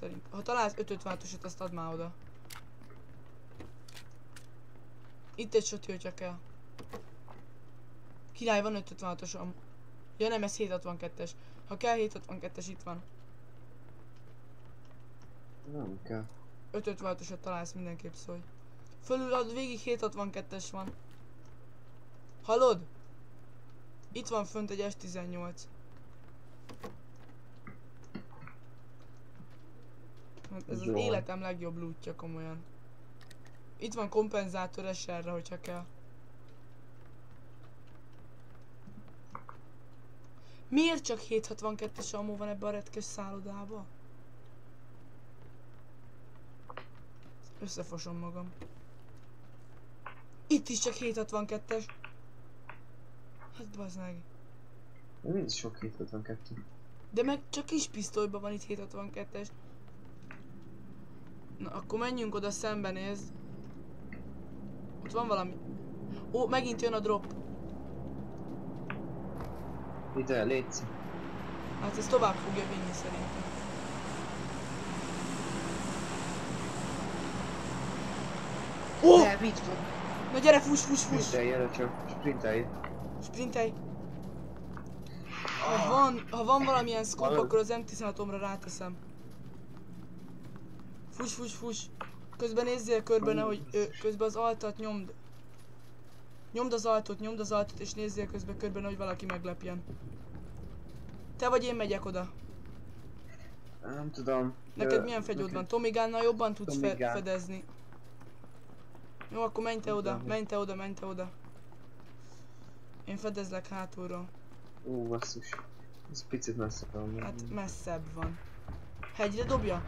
Szerint. Ha találsz 556-osat, azt add már oda. Itt egy sötő, hogyha kell. Király, van 556-osom. Ja nem, ez 762-es. Ha kell 762-es, itt van. nem kell. 556-osat találsz, mindenképp szólj. Fölül ad végig 762-es van. Hallod? Itt van fönt egy S18. Ez az Jó. életem legjobb lootja komolyan. Itt van kompenzátor SR-re, hogyha kell. Miért csak 762-es ammo van ebbe a retkes szállodába? Összefosom magam. Itt is csak 762-es. Hát bazd meg. Mind sok 752. De meg csak kis pisztolyban van itt 762-es. Na, akkor menjünk oda szembenézd. Ott van valami. Ó, megint jön a drop. Ide, légy. Hát ez tovább fogja vinni szerintem. Ó! Van? Na gyere, fuss, fuss, fuss! Sprintelj erre csak, sprintelj. Sprintelj! Ha van, ha van valamilyen Hallod? akkor az M16-omra ráteszem. Fuss, fuss, fuss! Közben nézzél körbe, nehogy ö, közben az altat nyomd. Nyomd az altot, nyomd az altot, és nézzél közben körbe, nehogy valaki meglepjen. Te vagy én megyek oda. Nem tudom. Neked Ö, milyen fegyód van? Tomigánnal jobban tudsz fe Tommy Gun. fedezni. Jó, akkor menj te oda, menj te oda, menj te oda. Én fedezlek hátulról. Ó, basszus. Ez picit messze van. Hát messzebb van. Hegyre dobja?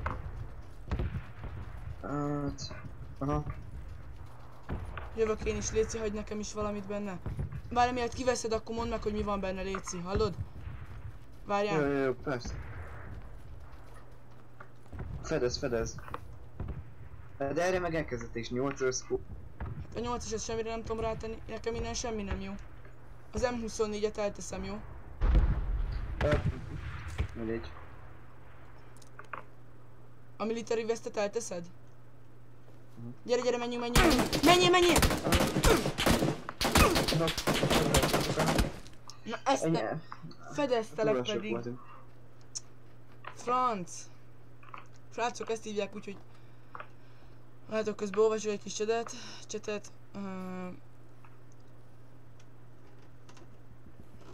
Hát... Aha. Jövök én is, Léci, hagy nekem is valamit benne. Várj, miért kiveszed, akkor mondd meg, hogy mi van benne, Léci, hallod? Jó, Várjál. jó, jó, persze. Fedez, fedez. De erre meg elkezdett is 8 scope. A 8 es semmire nem tudom rátenni, nekem innen semmi nem jó. Az M24-et elteszem, jó? Mindegy. A military vestet elteszed? Gyere, gyere, menjünk, menjünk! Menjél, menjél! Na, ezt ne... Fedeztelek pedig. Franc! Srácok, ezt hívják úgy, hogy... Látok, közben olvasok egy kis csetet. Csetet. Uh...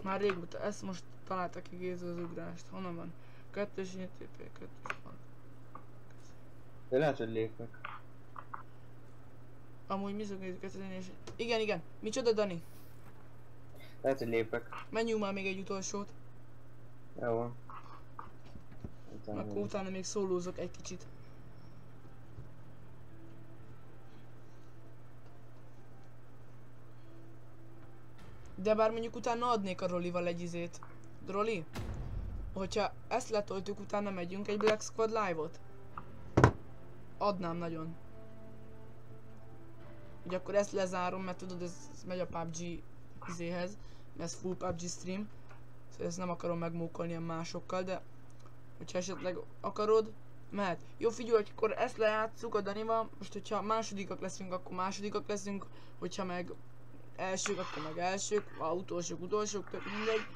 Már régóta, ezt most találtak ki Géza az ugrást. Honnan van? Kettős ITP, kettős van. De lehet, hogy lépek. Amúgy mi szok nézzük ezt és... Igen, igen. Micsoda, Dani? Lehet, hogy lépek. Menjünk már még egy utolsót. Jó van. Utána Akkor utána még szólózok egy kicsit. De bár mondjuk utána adnék a Rolival egy izét. Roli? Hogyha ezt letoltjuk, utána megyünk egy Black Squad live-ot? Adnám nagyon. Ugye akkor ezt lezárom, mert tudod, ez, ez megy a PUBG izéhez. Ez full PUBG stream. Szóval ezt nem akarom megmókolni a másokkal, de hogyha esetleg akarod, mehet. Jó, figyelj, hogy akkor ezt lejátszuk a Danival, most hogyha másodikak leszünk, akkor másodikak leszünk, hogyha meg elsők, akkor meg elsők, ha utolsók, utolsók, tök mindegy.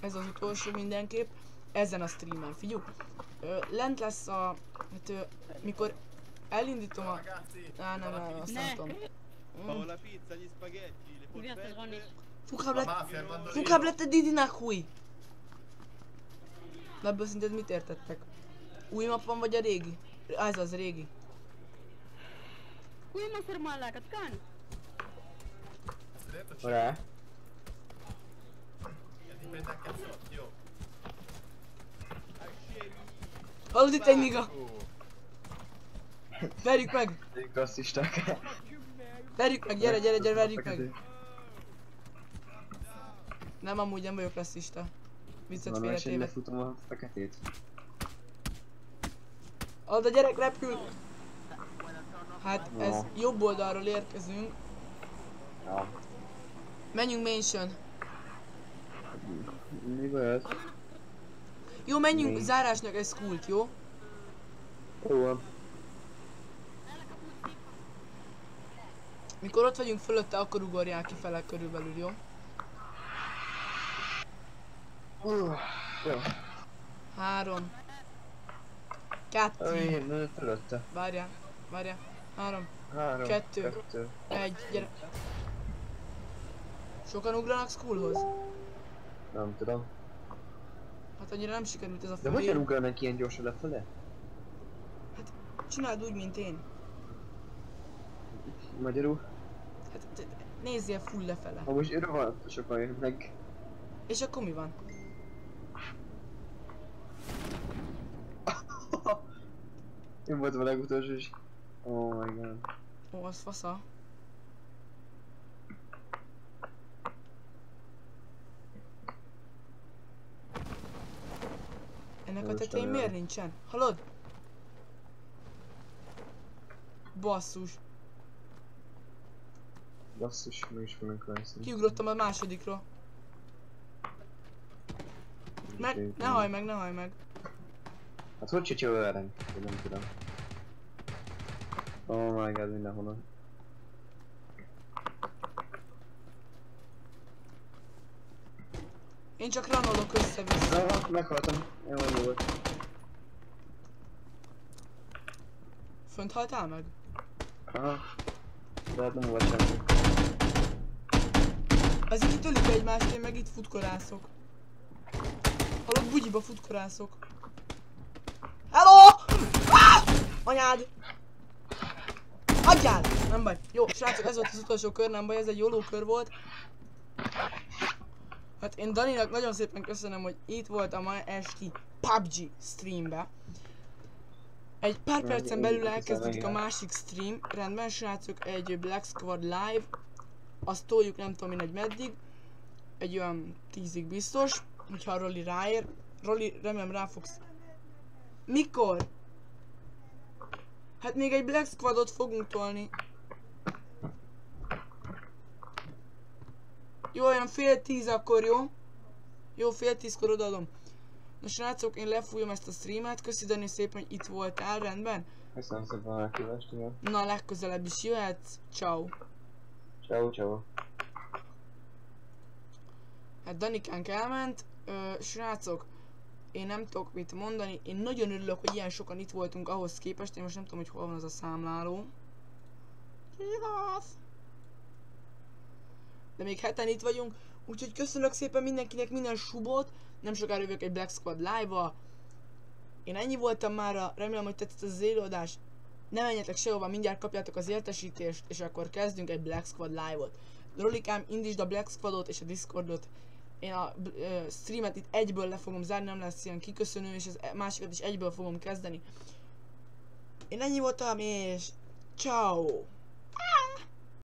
Ez az utolsó mindenképp. Ezen a streamen, figyelj. Lent lesz a, hát mikor elindítom a... Á, nem, nem, Mm. la pizza, gli spaghetti, le polpette. Fu cablet... Fu cablette di nachui. De ebből szerinted mit értettek? Új map van vagy a régi? Ez az régi. Mă ferma la Catcan? Rá. Hallod itt egy miga? Verjük meg! Rasszisták. Verjük meg, gyere, gyere, gyere, verjük meg! Nem, amúgy nem vagyok rasszista. Viccet félretéve. lefutom a feketét. Hallod, a gyerek repül! Hát ez No. jobb oldalról érkezünk. Ja. Menjünk mansion. Mi volt? Jó, menjünk Mi? zárásnak egy skult, jó? Jó Mikor ott vagyunk fölötte, akkor ugorjál ki fele körülbelül, jó? Uh, Jó. Három. Kettő. Én fölötte. Várjál, várjál. Három, Három. Kettő. Kettő. egy, gyere. Sokan ugranak schoolhoz? Nem tudom. Hát annyira nem sikerült ez a De hogyan ugranak ilyen gyorsan lefele? Csináld úgy, mint én. Magyarul? Hát nézzél full lefele. Ha most rohadt sokan jönnek. És akkor mi van? Én voltam a legutolsó is. Oh my god. Ó, az fasza. Ennek a tetején miért nincsen? Halod? Basszus. Basszus, meg is fognak veszni. Kiugrottam a másodikra. Meg, ne hajj meg, ne hajj meg. Hát hogy csicsi velem? Nem tudom. Oh my god, mindenhonnan. Én csak ranolok össze-vissza. Na, meghaltam. Jó, jó volt. Fönt haltál meg? Aha. De hát nem volt semmi. Az itt ölik egymást, én meg itt futkorászok. Hallod, bugyiba futkorászok. Hello! Ah! Anyád! Adjál! Nem baj. Jó, srácok, ez volt az utolsó kör, nem baj, ez egy jóló kör volt. Hát én Daninak nagyon szépen köszönöm, hogy itt volt a ma esti PUBG streambe. Egy pár percen belül elkezdődik a másik stream. Rendben, srácok, egy Black Squad live. Azt toljuk nem tudom mindegy meddig. Egy olyan tízig biztos, hogyha a Rolly ráér. Rolly, remélem rá fogsz. Mikor? Hát még egy Black Squadot fogunk tolni. Jó, olyan fél tíz akkor, jó? Jó, fél tízkor odaadom. Na srácok, én lefújom ezt a streamet, köszi Dani szépen, hogy itt voltál, rendben? Köszönöm szépen a meghívást. Na, legközelebb is jöhetsz, ciao. Ciao, ciao. Hát Danikánk elment, Ö, srácok, én nem tudok mit mondani, én nagyon örülök, hogy ilyen sokan itt voltunk ahhoz képest, én most nem tudom, hogy hol van az a számláló. Jesus! De még heten itt vagyunk, úgyhogy köszönök szépen mindenkinek minden subot, nem sokára jövök egy Black Squad live-val. Én ennyi voltam már, remélem, hogy tetszett az élőadás. Ne menjetek sehova, mindjárt kapjátok az értesítést, és akkor kezdünk egy Black Squad live-ot. Rolikám, indítsd a Black Squadot és a Discordot. Én a uh, streamet itt egyből le fogom zárni, nem lesz ilyen kiköszönő, és az másikat is egyből fogom kezdeni. Én ennyi voltam, és ciao.